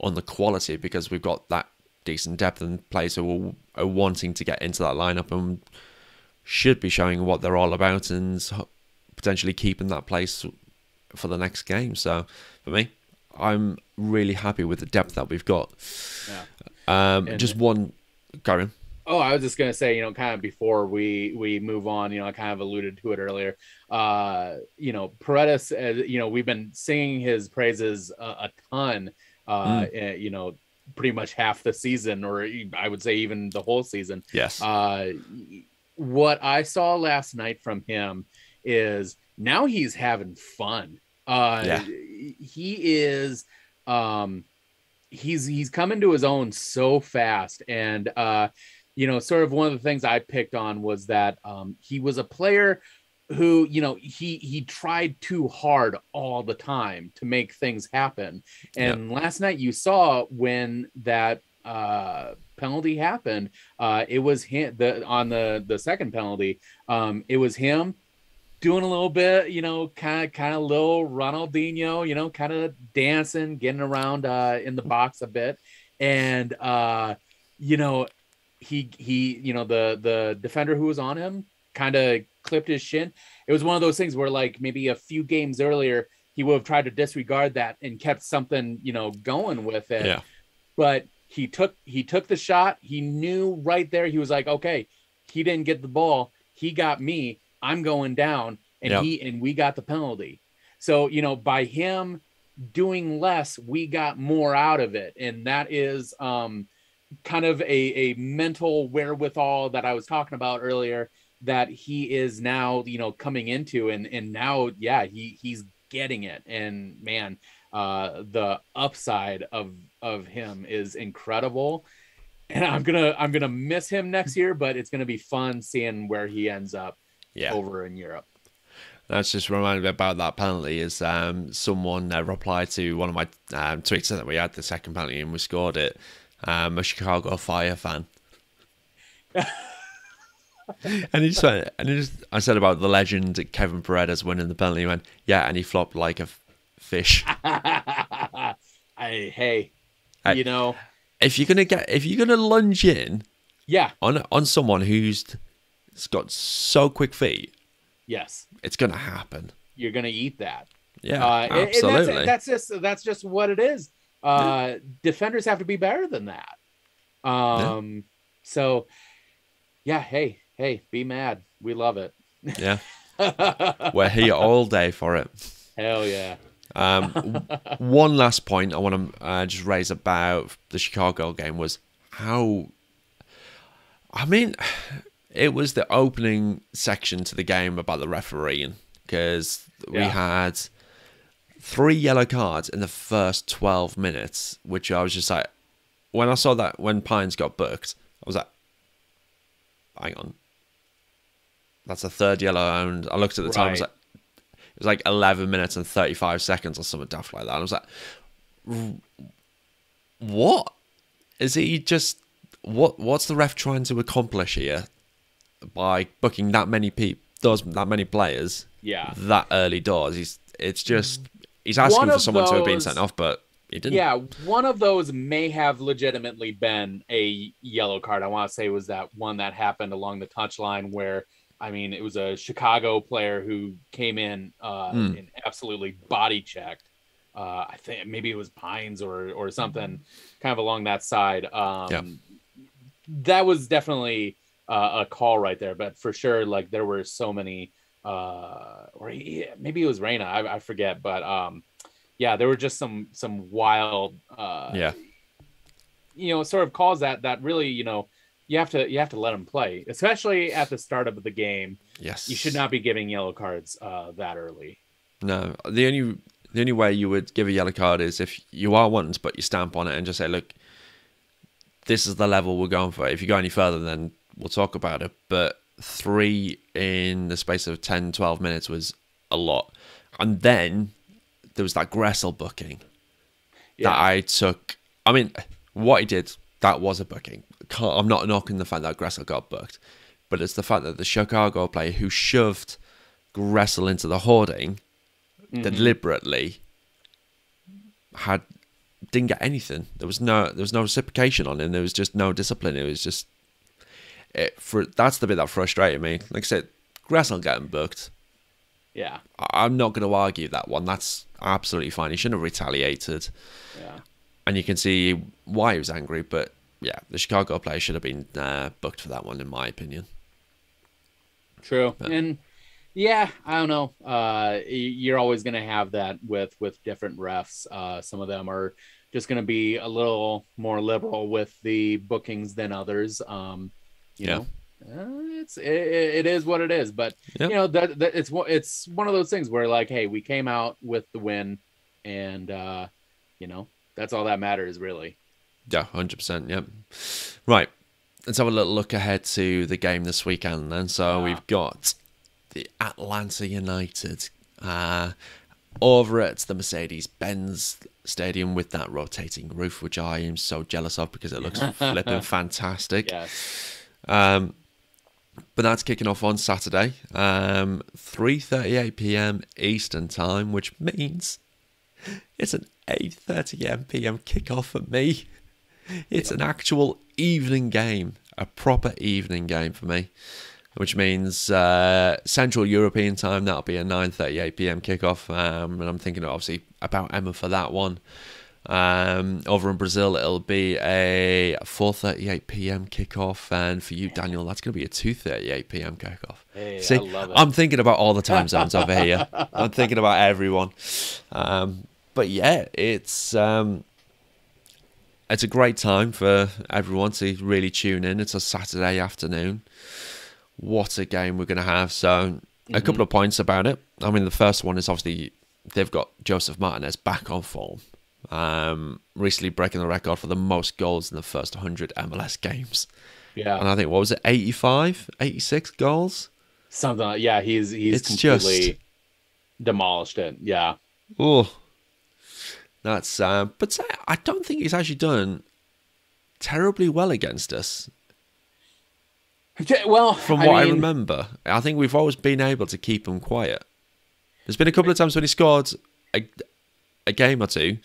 on the quality because we've got that decent depth and players who are, are wanting to get into that lineup and should be showing what they're all about and potentially keeping that place for the next game. So for me, I'm really happy with the depth that we've got. yeah. Um, just one, Karen. Oh, I was just gonna say, you know, kind of before we we move on, you know, I kind of alluded to it earlier. Uh, you know, Paredes, uh, you know, we've been singing his praises a, a ton. Uh, eh, you know, pretty much half the season, or I would say even the whole season. Yes. Uh, what I saw last night from him is now he's having fun. Uh, Yeah. he is. Um, he's he's coming to his own so fast, and uh, you know, sort of one of the things I picked on was that um, he was a player who you know he he tried too hard all the time to make things happen. And last night you saw when that uh penalty happened uh it was him the on the the second penalty um it was him doing a little bit you know kind of kind of little ronaldinho you know kind of dancing getting around uh in the box a bit. And uh you know he he you know the the defender who was on him kind of clipped his shin. It was one of those things where like maybe a few games earlier he would have tried to disregard that and kept something you know going with it. Yeah. but he took he took the shot. He knew right there he was like okay he didn't get the ball. He got me. I'm going down. And Yep. he and we got the penalty. So you know by him doing less we got more out of it. And that is um kind of a, a mental wherewithal that i was talking about earlier that he is now, you know, coming into and and now, yeah, he he's getting it. And man, uh the upside of of him is incredible. And I'm gonna I'm gonna miss him next year, but it's gonna be fun seeing where he ends up Yeah. over in Europe. That's just reminded me about that penalty. Is um, someone uh, replied to one of my um, tweets that we had the second penalty and we scored it. Um, a Chicago Fire fan, and he just went, and he just, I said about the legend Kevin Paredes winning the penalty. He went, yeah, and he flopped like a f- fish. I hey, I- you know, if you're gonna get, if you're gonna lunge in yeah, on on someone who's got so quick feet, yes, it's gonna happen. you're gonna eat that. Yeah, Uh, absolutely. that's, that's just that's just what it is. Uh, defenders have to be better than that. Um, so yeah, hey, hey, be mad. We love it. yeah, we're here all day for it. Hell yeah. Um, one last point I want to uh, just raise about the Chicago game was how. I mean, it was the opening section to the game about the refereeing because we Yeah. had three yellow cards in the first 12 minutes, which I was just like, when I saw that when Pines got booked, I was like, hang on. That's a third yellow, and I looked at the time. I was like, it was like 11 minutes and 35 seconds or something daft like that. And I was like, what is he just? What What's the ref trying to accomplish here by booking that many people, those that many players, Yeah. that early doors? He's it's just mm. He's asking for someone to have been sent off, but he didn't. Yeah, one of those may have legitimately been a yellow card. I want to say it was that one that happened along the touchline where I mean it was a Chicago player who came in uh, Hmm. and absolutely body checked. Uh, I think maybe it was Pines or or something kind of along that side. Um, Yeah. That was definitely uh, a call right there, but for sure, like there were so many, uh, or he, maybe it was Reyna, I, I forget, but um, yeah, there were just some some wild, uh, Yeah. you know, sort of calls that that really, you know, you have to you have to let them play, especially at the start of the game. Yes. You should not be giving yellow cards uh, that early. No, the only the only way you would give a yellow card is if you are wanting to put your stamp on it and just say, look, this is the level we're going for. If you go any further, then we'll talk about it. But three in the space of 10, 12 minutes was a lot. And then there was that Gressel booking Yeah. that I took. I mean, what he did, that was a booking. I'm not knocking the fact that Gressel got booked, but it's the fact that the Chicago player who shoved Gressel into the hoarding Mm-hmm. deliberately had didn't get anything. There was no there was no reciprocation on him. There was just no discipline. It was just it, for that's the bit that frustrated me. Like I said, Gressel getting booked. Yeah, I'm not going to argue that one. That's absolutely fine. He shouldn't have retaliated, yeah, and you can see why he was angry. But yeah, the Chicago player should have been uh, booked for that one, in my opinion. true. But- And yeah, I don't know. Uh, you're always going to have that with with different refs. Uh, some of them are just going to be a little more liberal with the bookings than others. Um, you Yeah. know, uh, it's it, it is what it is. But Yeah. you know that, that it's one- it's one of those things where like, hey, we came out with the win, and uh, you know that's all that matters really. Yeah, hundred percent. Yep. Right. Let's have a little look ahead to the game this weekend. Then, so we've got the Atlanta United uh, over at the Mercedes-Benz Stadium with that rotating roof, which I am so jealous of because it looks flipping fantastic. Yes. Um, but that's kicking off on Saturday, um, 3:38 p.m. Eastern time, which means it's an 8:30 p.m. kickoff for me. It's an actual evening game, a proper evening game for me, which means uh, Central European time that'll be a 9:38 p.m. kickoff, um, and I'm thinking obviously about Emma for that one. Um, over in Brazil, it'll be a 4:38 p.m. kickoff, and for you, Daniel, that's going to be a 2:38 p.m. kickoff. Hey, See, I. I'm thinking about all the time zones over here. I'm thinking about everyone. Um, but yeah, it's um, it's a great time for everyone to really tune in. It's a Saturday afternoon. what a game we're going to have. So, a couple of points about it. I mean, the first one is obviously they've got Josef Martinez back on form. Um, recently breaking the record for the most goals in the first 100 MLS games. Yeah. And I think, what was it, 85, 86 goals? Something like, yeah, he's he's It's completely just- demolished it. Yeah. Oh, that's. Uh, but I don't think he's actually done terribly well against us. Well, From what I, mean, remember, I think we've always been able to keep him quiet. There's been a couple of times when he scored a, a game or two,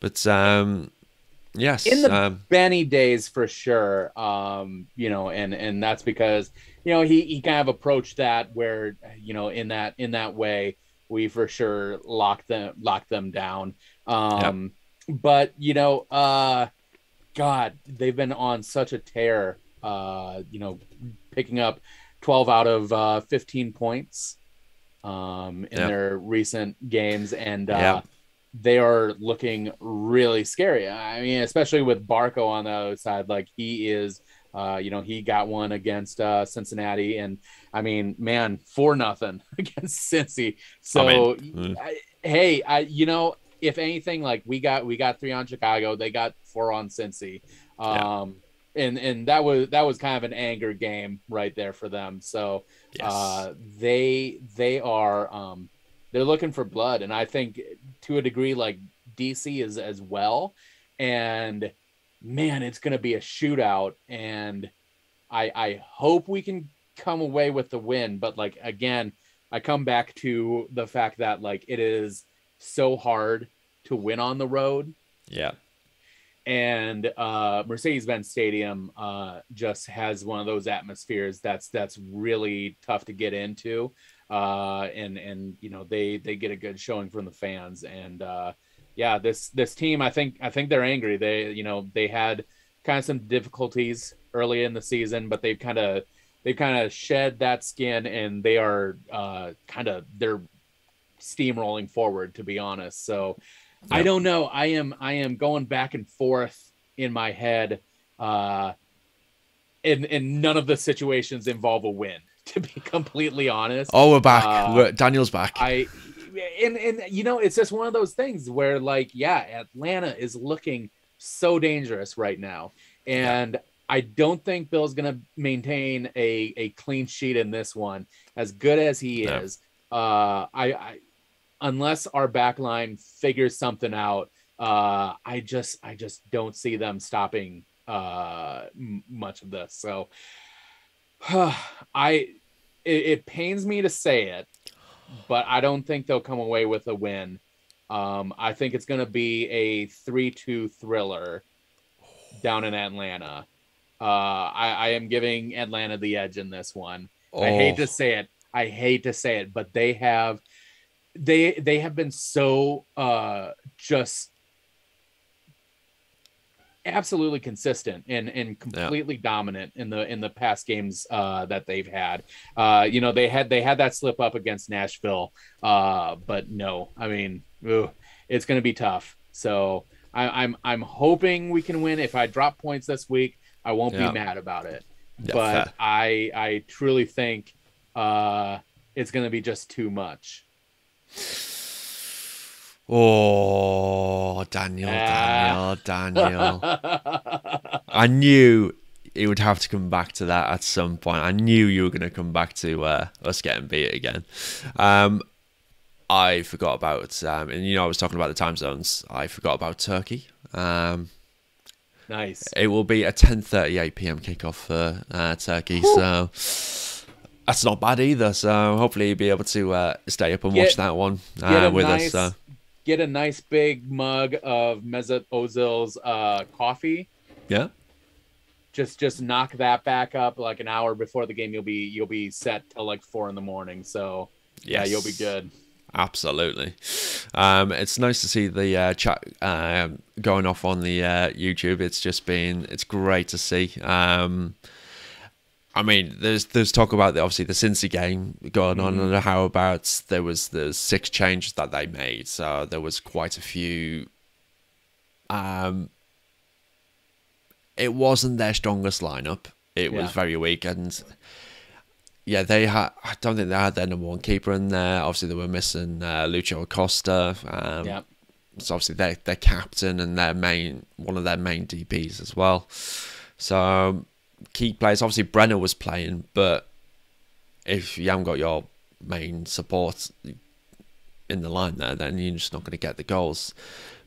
but um, yes, in the um, Benny days for sure. Um, you know, and and that's because you know he he kind of approached that where you know in that in that way we for sure locked them locked them down. Um, but you know, uh, God, they've been on such a tear. Uh, you know, picking up twelve out of uh, fifteen points um, in Yep. their recent games, and uh, Yep. They are looking really scary. I mean, especially with Barco on the other side, like he is. Uh, you know, he got one against uh, Cincinnati, and I mean, man, four nothing against Cincy. So, I mean, mm. I- hey, I you know, if anything, like we got we got three on Chicago, they got four on Cincy, Yeah. um, and and that was that was kind of an anger game right there for them. So, yes. uh, they they are um, they're looking for blood, and I think to a degree, like DC is as well. And man, it's going to be a shootout, and I I hope we can come away with the win. But like again, I come back to the fact that like it is so hard to win on the road yeah, and uh, Mercedes-Benz Stadium uh, just has one of those atmospheres that's that's really tough to get into, uh, and and you know they they get a good showing from the fans, and uh, yeah, this this team I think I think they're angry. They you know they had kind of some difficulties early in the season, but they've kind of they've kind of shed that skin, and they are uh, kind of they're steamrolling forward. To be honest, so. I don't know. I am I am going back and forth in my head. Uh and and none of the situations involve a win, to be completely honest. Oh, we're back. Uh, We're- Daniel's back. I and and you know, it's just one of those things where like, yeah, Atlanta is looking so dangerous right now. And I don't think Bill's gonna maintain a, a clean sheet in this one. As good as he No. is, uh I, I unless our back line figures something out, uh I just I just don't see them stopping uh m- much of this. So I it, it pains me to say it, but I don't think they'll come away with a win. Um, I think it's going to be a 3 2 thriller down in Atlanta. Uh, I, I am giving Atlanta the edge in this one. I hate Oh. to say it. I hate to say it, but they have they they have been so uh just absolutely consistent and and completely dominant in the in the past games uh that they've had. Uh you know they had they had that slip up against nashville uh but no i mean it's gonna be tough. So I, i'm i'm hoping we can win. If i drop points this week i won't Yeah. be mad about it. Yeah, but i i truly think uh it's gonna be just too much Oh, Daniel, Ah. Daniel, Daniel. I knew he would have to come back to that at some point. I knew you were going to come back to uh, us getting beat again. Um, I forgot about, um, and you know, I was talking about the time zones. I forgot about Turkey. Um, nice it will be a 10:38 p.m. kickoff for uh, Turkey, so that's not bad either. So hopefully you'll be able to uh, stay up and Get- watch that one uh, with nice us. So. Get a nice big mug of Mesut Ozil's uh, coffee. Yeah. Just just knock that back up like an hour before the game. You'll be you'll be set till like four in the morning. So yeah, you'll be good. Absolutely. Um, it's nice to see the uh, chat um, going off on the uh, YouTube. It's just been, it's great to see. Um, I mean, there's there's talk about the, obviously the Cincy game going on, and how about there was the six changes that they made. So there was quite a few. Um, it wasn't their strongest lineup. It was Yeah. very weak, and yeah, they had. I don't think they had their number one keeper in there. Obviously, they were missing uh, Lucho Acosta. Um, yeah. It's obviously their their captain and their main one of their main DPs as well. So um, key players. Obviously, Brenner was playing, but if you haven't got your main support in the line there, then you're just not going to get the goals.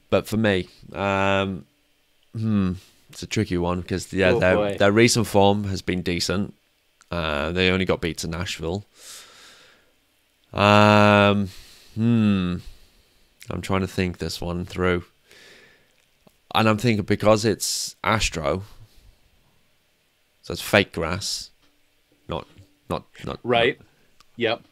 But for me, um, hmm, it's a tricky one because yeah, Oh, their boy. their recent form has been decent. Uh, they only got beat to Nashville. Um, hmm, I'm trying to think this one through, and I'm thinking because it's Astro, so it's fake grass, not not not Right. Yep.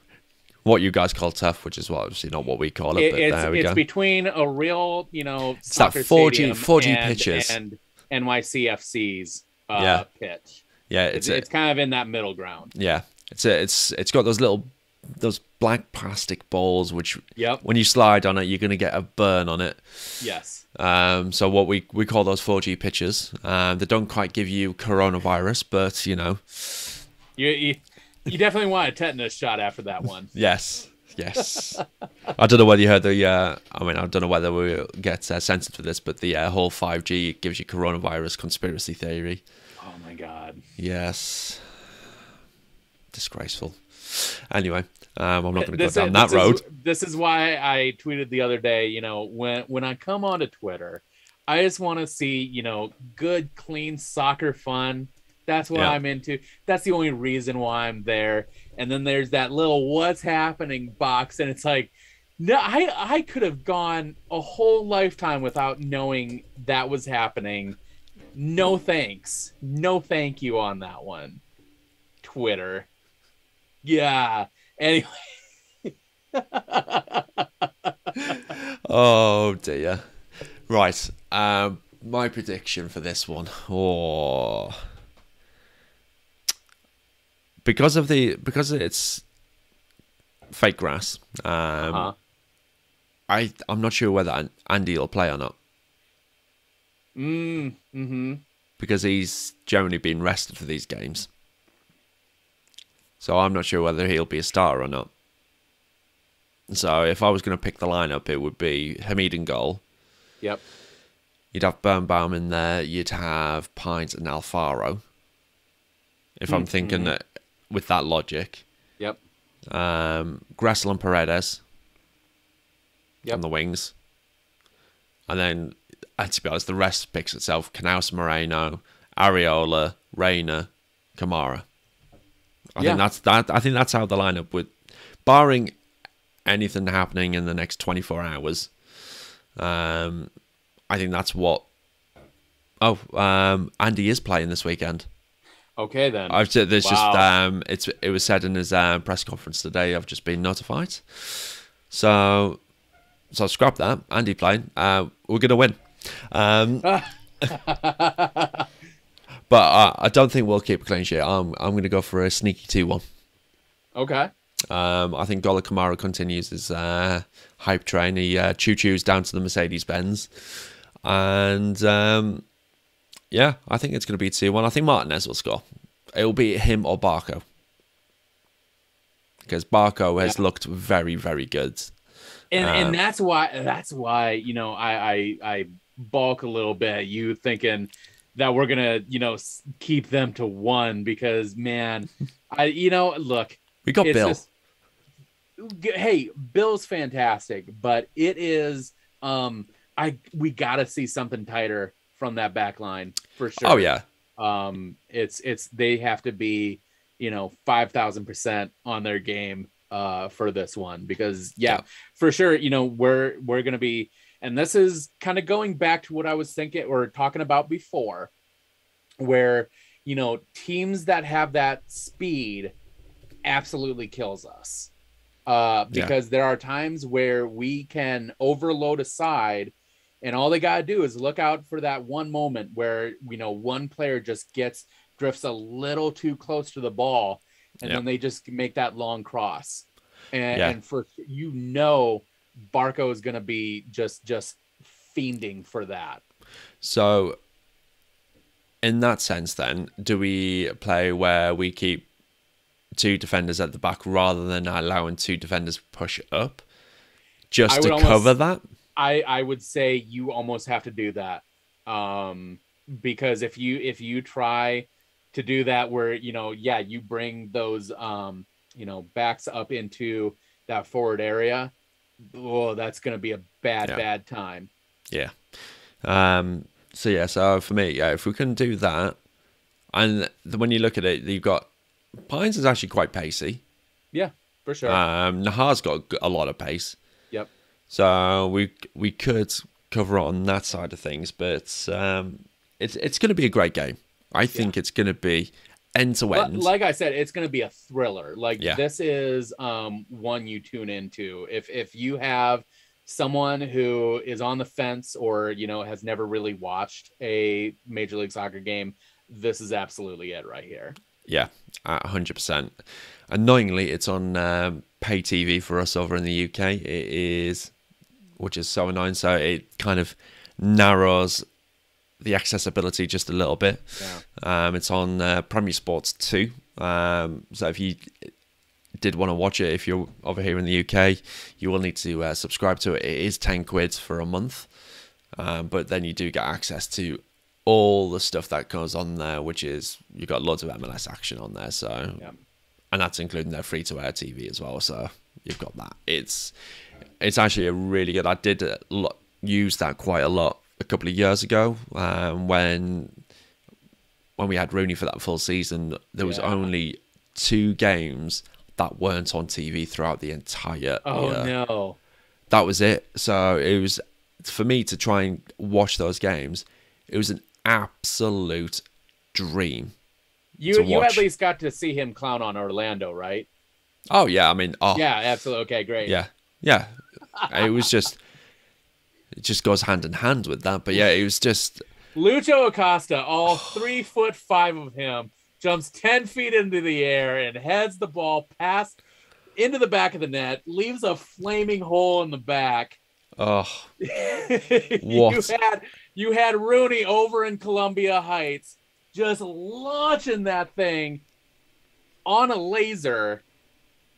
what you guys call tough, which is what obviously not what we call it. It- but it's there we it's go. between a real, you know, It's that soccer 4G stadium 4G and, pitches. and NYCFC's uh, Yeah. pitch. yeah, It's, it's, a, it's kind of in that middle ground. yeah, it's a, it's it's got those little those black plastic balls which Yep. when you slide on it you're gonna get a burn on it. Yes. Um, so what we we call those 4G pitches. Um, they don't quite give you coronavirus, but you know, You, you you definitely want a tetanus shot after that one. yes, yes. I don't know whether you heard the. Uh, I mean, I don't know whether we get uh, censored for this, but the uh, whole 5G gives you coronavirus conspiracy theory. Oh my god. Yes. Disgraceful. Anyway, um, I'm not going to go down is- that this road. Is, this is why I tweeted the other day. You know, when when I come onto Twitter, I just want to see you know good, clean soccer fun. That's what Yeah. I'm into. That's the only reason why I'm there. And then there's that little "What's happening" box, and it's like, no, I I could have gone a whole lifetime without knowing that was happening. No thanks. No thank you on that one. Twitter. Yeah. Anyway. Oh dear. Right. Um, my prediction for this one. Oh. Because of the because it's fake grass. Um, Uh-huh. I I'm not sure whether Andy will play or not Mm, mm-hmm. because he's generally been rested for these games. So I'm not sure whether he'll be a starter or not. So if I was going to pick the lineup, it would be Hamid in goal. Yep. You'd have Birnbaum in there. You'd have Pines and Alfaro. If I'm thinking that with that logic, Yep. um, Gressel and Paredes Yep. on the wings, and then and to be honest, the rest picks itself: Knaus, Moreno, Arriola, Reyna, Kamara. I Yeah. think that's that. I think that's how the lineup would, barring anything happening in the next 24 hours. Um, I think that's what. Oh, um, Andy is playing this weekend. Okay then. I've said there's just um, it's it was said in his uh, press conference today. I've just been notified, so so scrap that. Andy playing. Uh, we're gonna win, um, but uh, I don't think we'll keep a clean sheet. I'm I'm gonna go for a sneaky two one. okay. Um, I think Goala Kamara continues his uh, hype train. He uh, choo choos down to the Mercedes Benz, and um, yeah, I think it's going to be two one. I think Martinez will score. It will be him or Barco because Barco has Yeah. looked very very good. And Um, and that's why that's why you know I I I balk a little bit. You thinking that we're gonna you know keep them to one because man, I you know look We got Bill. just- hey, Bill's fantastic, but it is um I we got to see something tighter from that back line for sure. Oh yeah, um it's it's they have to be you know 5000% on their game uh for this one because yeah, Yeah. for sure you know we're we're going to be and this is kind of going back to what I was thinking or talking about before where you know teams that have that speed absolutely kills us uh Yeah. because there are times where we can overload a side and all they got to do is look out for that one moment where you know one player just gets drifts a little too close to the ball and Yeah. then they just make that long cross and, Yeah. and for you know barco is going to be just just fiending for that So, in that sense, then, do we play where we keep two defenders at the back rather than allowing two defenders push up, just to almost- cover that. I I would say you almost have to do that. Um because if you if you try to do that where you know yeah you bring those um you know backs up into that forward area oh that's going to be a bad Yeah. bad time Yeah. Um, so yeah, so for me, yeah, if we can do that, and when you look at it, you've got Pines is actually quite pacey. yeah for sure Um, Najar's got a lot of pace, yep so we we could cover on that side of things. But um, it's it's going to be a great game. I think it's going to be end to end. like i said it's going to be a thriller like Yeah. this is um one you tune into if if you have someone who is on the fence or you know has never really watched a major league soccer game this is absolutely it right here Yeah, a hundred percent. Annoyingly, it's on um, pay TV for us over in the UK. It is, which is so annoying. So it kind of narrows the accessibility just a little bit. Yeah. Um, it's on uh, Premier Sports two. Um, so if you did want to watch it, if you're over here in the UK, you will need to uh, subscribe to it. It is ten quid for a month, um, but then you do get access to all the stuff that goes on there, which is you've got loads of MLS action on there. So, Yeah. and that's including their free to air TV as well. So you've got that. It's it's actually a really good. I did a lot, use that quite a lot a couple of years ago um, when when we had Rooney for that full season. There was Yeah. only two games that weren't on TV throughout the entire Oh year no. that was it. So it was for me to try and watch those games. It was an absolute dream. You you at least got to see him clown on Orlando, right? Oh yeah, I mean, oh Yeah, absolutely. Okay, great. yeah, yeah. It was just, it just goes hand in hand with that. But yeah, it was just, Lucho Acosta, all three foot five of him, jumps 10 feet into the air and heads the ball past into the back of the net, leaves a flaming hole in the back. oh you had you had Rooney over in Columbia Heights just launching that thing on a laser.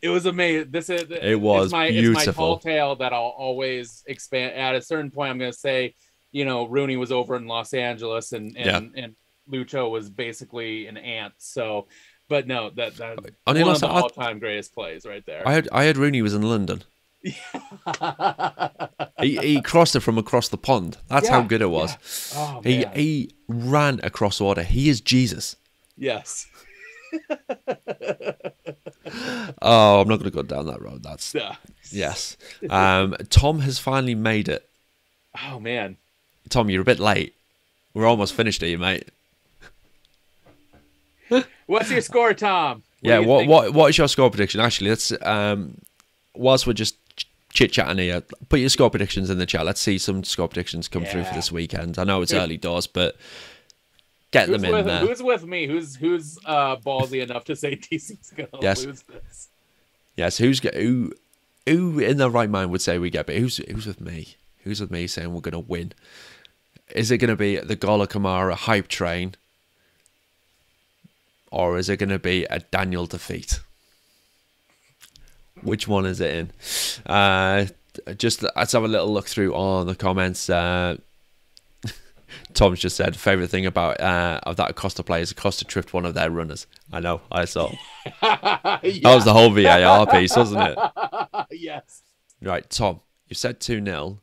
It was amazing. This is It was it's my, It's my beautiful. tall tale that I'll always expand. At a certain point, I'm going to say, you know, Rooney was over in Los Angeles, and and, and Lucho was basically an ant. So, but no, that that Only one of the all-time greatest plays right there. I had I had Rooney was in London. He, he crossed it from across the pond. That's how good it was. yeah. Oh, He man. he ran across water. He is Jesus. yes. Oh, I'm not going to go down that road. That's Yeah. yes. Um, Tom has finally made it. Oh man. Tom, you're a bit late. We're almost finished here, mate. What's your score, Tom? yeah. What what what is your score prediction? Actually, let's um, whilst we're just chit chatting here, put your score predictions in the chat. Let's see some score predictions come through for this weekend. I know it's early doors, but get Who's them in with, there. who's with me? Who's who's uh, ballsy enough to say DC's gonna Yes. lose this? Yes, who's who who in their right mind would say we get, but who's who's with me? Who's with me saying we're gonna win? Is it gonna be the Goala Kamara hype train, or is it gonna be a Daniel defeat? Which one is it in? Uh, just let's have a little look through on the comments. Uh, Tom's just said favorite thing about uh, of that Acosta play is Acosta tripped one of their runners. I know, I saw. That was the whole VAR piece, wasn't it? yes. Right, Tom, you said 2 0.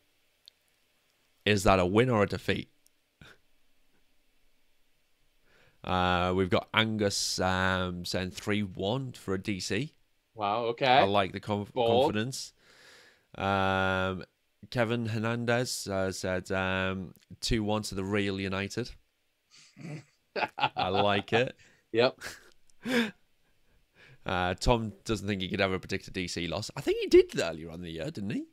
Is that a win or a defeat? Uh, we've got Angus um, saying 3 1 for a DC. Wow. Okay. I like the conf- confidence. Um, Kevin Hernandez uh, said 2 1 to the Real United. I like it. Yep. Uh, Tom doesn't think he could ever predict a DC loss. I think he did earlier on the year, didn't he?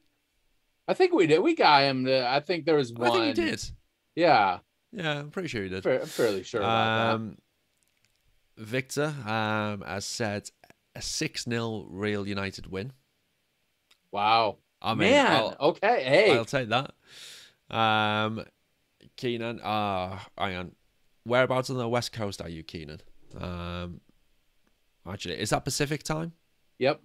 I think we did. We got him. To, I think there was one. I think he did. Yeah. Yeah, I'm pretty sure he did. Fair, I'm fairly sure about Um, Victor um, has said a 6 0 Real United win. Wow. I mean, Man. I'll, okay. Hey. I'll take that. Um, Keenan, uh, hang on. Whereabouts on the west coast are you, Keenan? Um, Actually, is that Pacific time? Yep.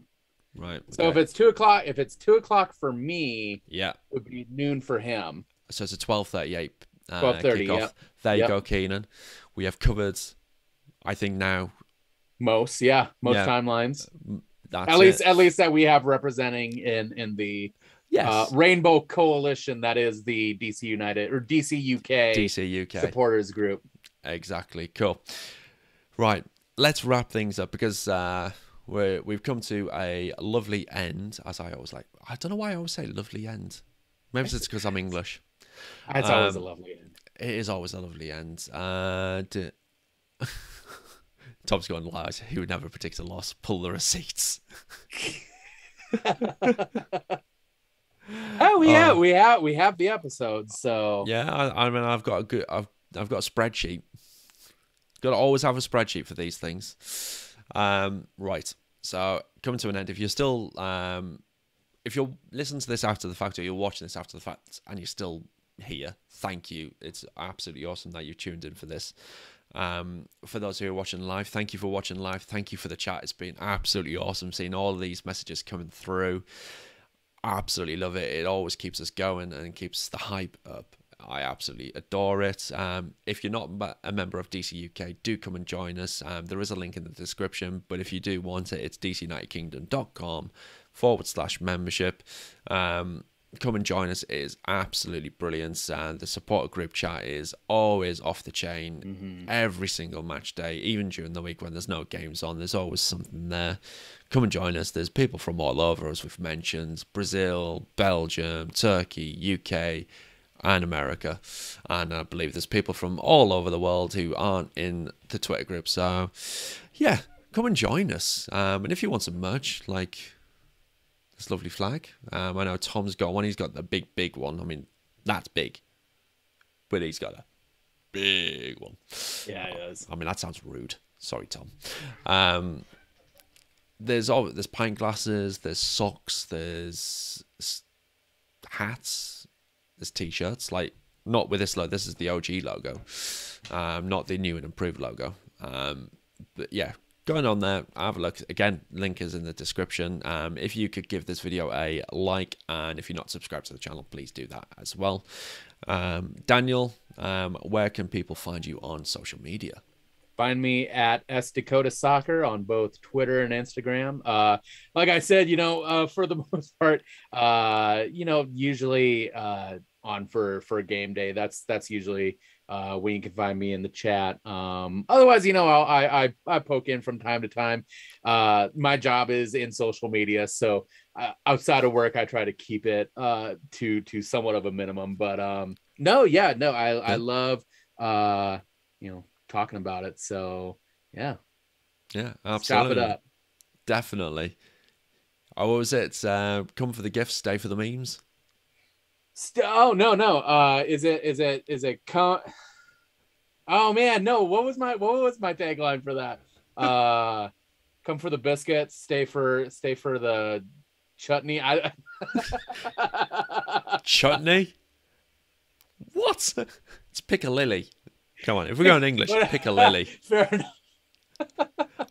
Right. So okay. if it's two o'clock, if it's two o'clock for me, yeah, it would be noon for him. so it's a twelve thirty eight. Uh, 12:30, kickoff. yep. There you go, Keenan. We have covered. I think now Most, yeah, most Yeah. timelines. That's at least, it. at least that we have representing in in the yes. uh, Rainbow Coalition. That is the DC United or DC UK DC UK. supporters group. Exactly. Cool. Right. Let's wrap things up because uh, we're, we've come to a lovely end. As I always like, I don't know why I always say lovely end. Maybe it's because I'm English. That's always a Um, lovely end. It is always a lovely end. And Tom's going lies. He would never predict a loss. Pull the receipts. Oh yeah, Oh. we have we have the episodes. So Yeah, I, I mean, I've got a good, I've, I've got a spreadsheet. Got to always have a spreadsheet for these things. Um, right. So coming to an end. If you're still, um, if you're listening to this after the fact, or you're watching this after the fact, and you're still here, thank you. It's absolutely awesome that you've tuned in for this. Um, for those who are watching live, thank you for watching live. Thank you for the chat. It's been absolutely awesome seeing all these messages coming through absolutely love it. It always keeps us going and keeps the hype up. I absolutely adore it. Um, if you're not a member of DC UK, do come and join us. Um, there is a link in the description, but if you do want it, it's dcunitedkingdom.com forward slash membership. Um, come and join us. It is absolutely brilliant. And the supporter group chat is always off the chain every single match day, even during the week when there's no games on. There's always something there. Come and join us. There's people from all over, as we've mentioned Brazil, Belgium, Turkey, UK, and America. And I believe there's people from all over the world who aren't in the Twitter group. So, yeah, come and join us. Um, and if you want some merch, like this lovely flag, um, I know Tom's got one. He's got the big, big one. I mean, that's big, but he's got a big one. yeah, it is. I mean, that sounds rude. Sorry, Tom. Um, there's all there's pint glasses, there's socks, there's hats, there's t-shirts. Like not with this logo. This is the OG logo, um, not the new and improved logo. Um, but yeah, going on there, have a look. Again, link is in the description. Um, if you could give this video a like, and if you're not subscribed to the channel, please do that as well. Um, Daniel, um, where can people find you on social media? Find me at S Dakota Soccer on both Twitter and Instagram. Uh, like I said, you know, uh, for the most part, uh, you know, usually uh, on for for game day. That's that's usually uh, when you can find me in the chat. Um, otherwise, you know, I'll, I I I poke in from time to time. Uh, my job is in social media, so uh, outside of work, I try to keep it uh, to to somewhat of a minimum. But um, no, yeah, no, I I love uh, you know talking about it. So yeah, Yeah, absolutely. it up. Definitely. Oh, what was it? Uh, come for the gifts, stay for the memes. St- oh no no uh is it is it is it con- oh man no what was my what was my tagline for that uh come for the biscuits stay for stay for the chutney i Chutney? What? It's piccalilli Come on, if we're going English, piccalilli fair enough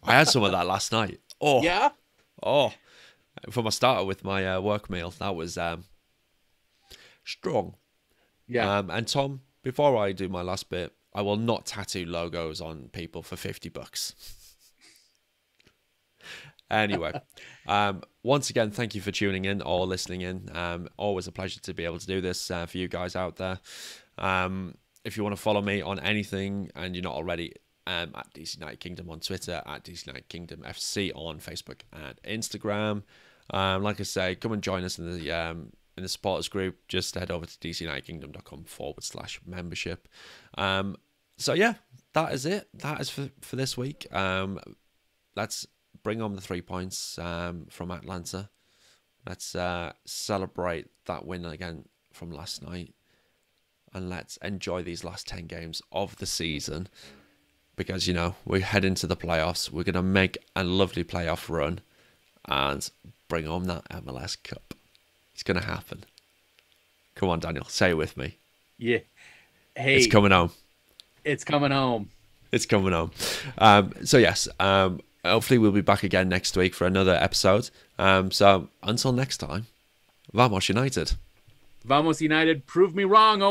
I had some of that last night. Oh, yeah oh. For my starter with my uh, work meal, that was um, strong. yeah Um, and Tom, before I do my last bit, I will not tattoo logos on people for 50 bucks. anyway, um, once again, thank you for tuning in or listening in. Um, always a pleasure to be able to do this uh, for you guys out there. Um, if you want to follow me on anything and you're not already, um, at DC United Kingdom on Twitter, at DC United Kingdom FC on Facebook and Instagram. Um, like I say, come and join us in the um, in the supporters group. Just head over to dcunitedkingdom.com forward slash membership. Um, so yeah, that is it. That is for, for this week. Um, let's bring on the three points um, from Atlanta. Let's uh, celebrate that win again from last night. And let's enjoy these last 10 games of the season because, you know, we head into the playoffs. We're going to make a lovely playoff run and bring on that MLS Cup. It's going to happen. Come on, Daniel, say it with me. yeah hey It's coming home. it's coming home It's coming home. Um, so yes, um, hopefully we'll be back again next week for another episode. Um, so until next time, Vamos United. Vamos United, prove me wrong.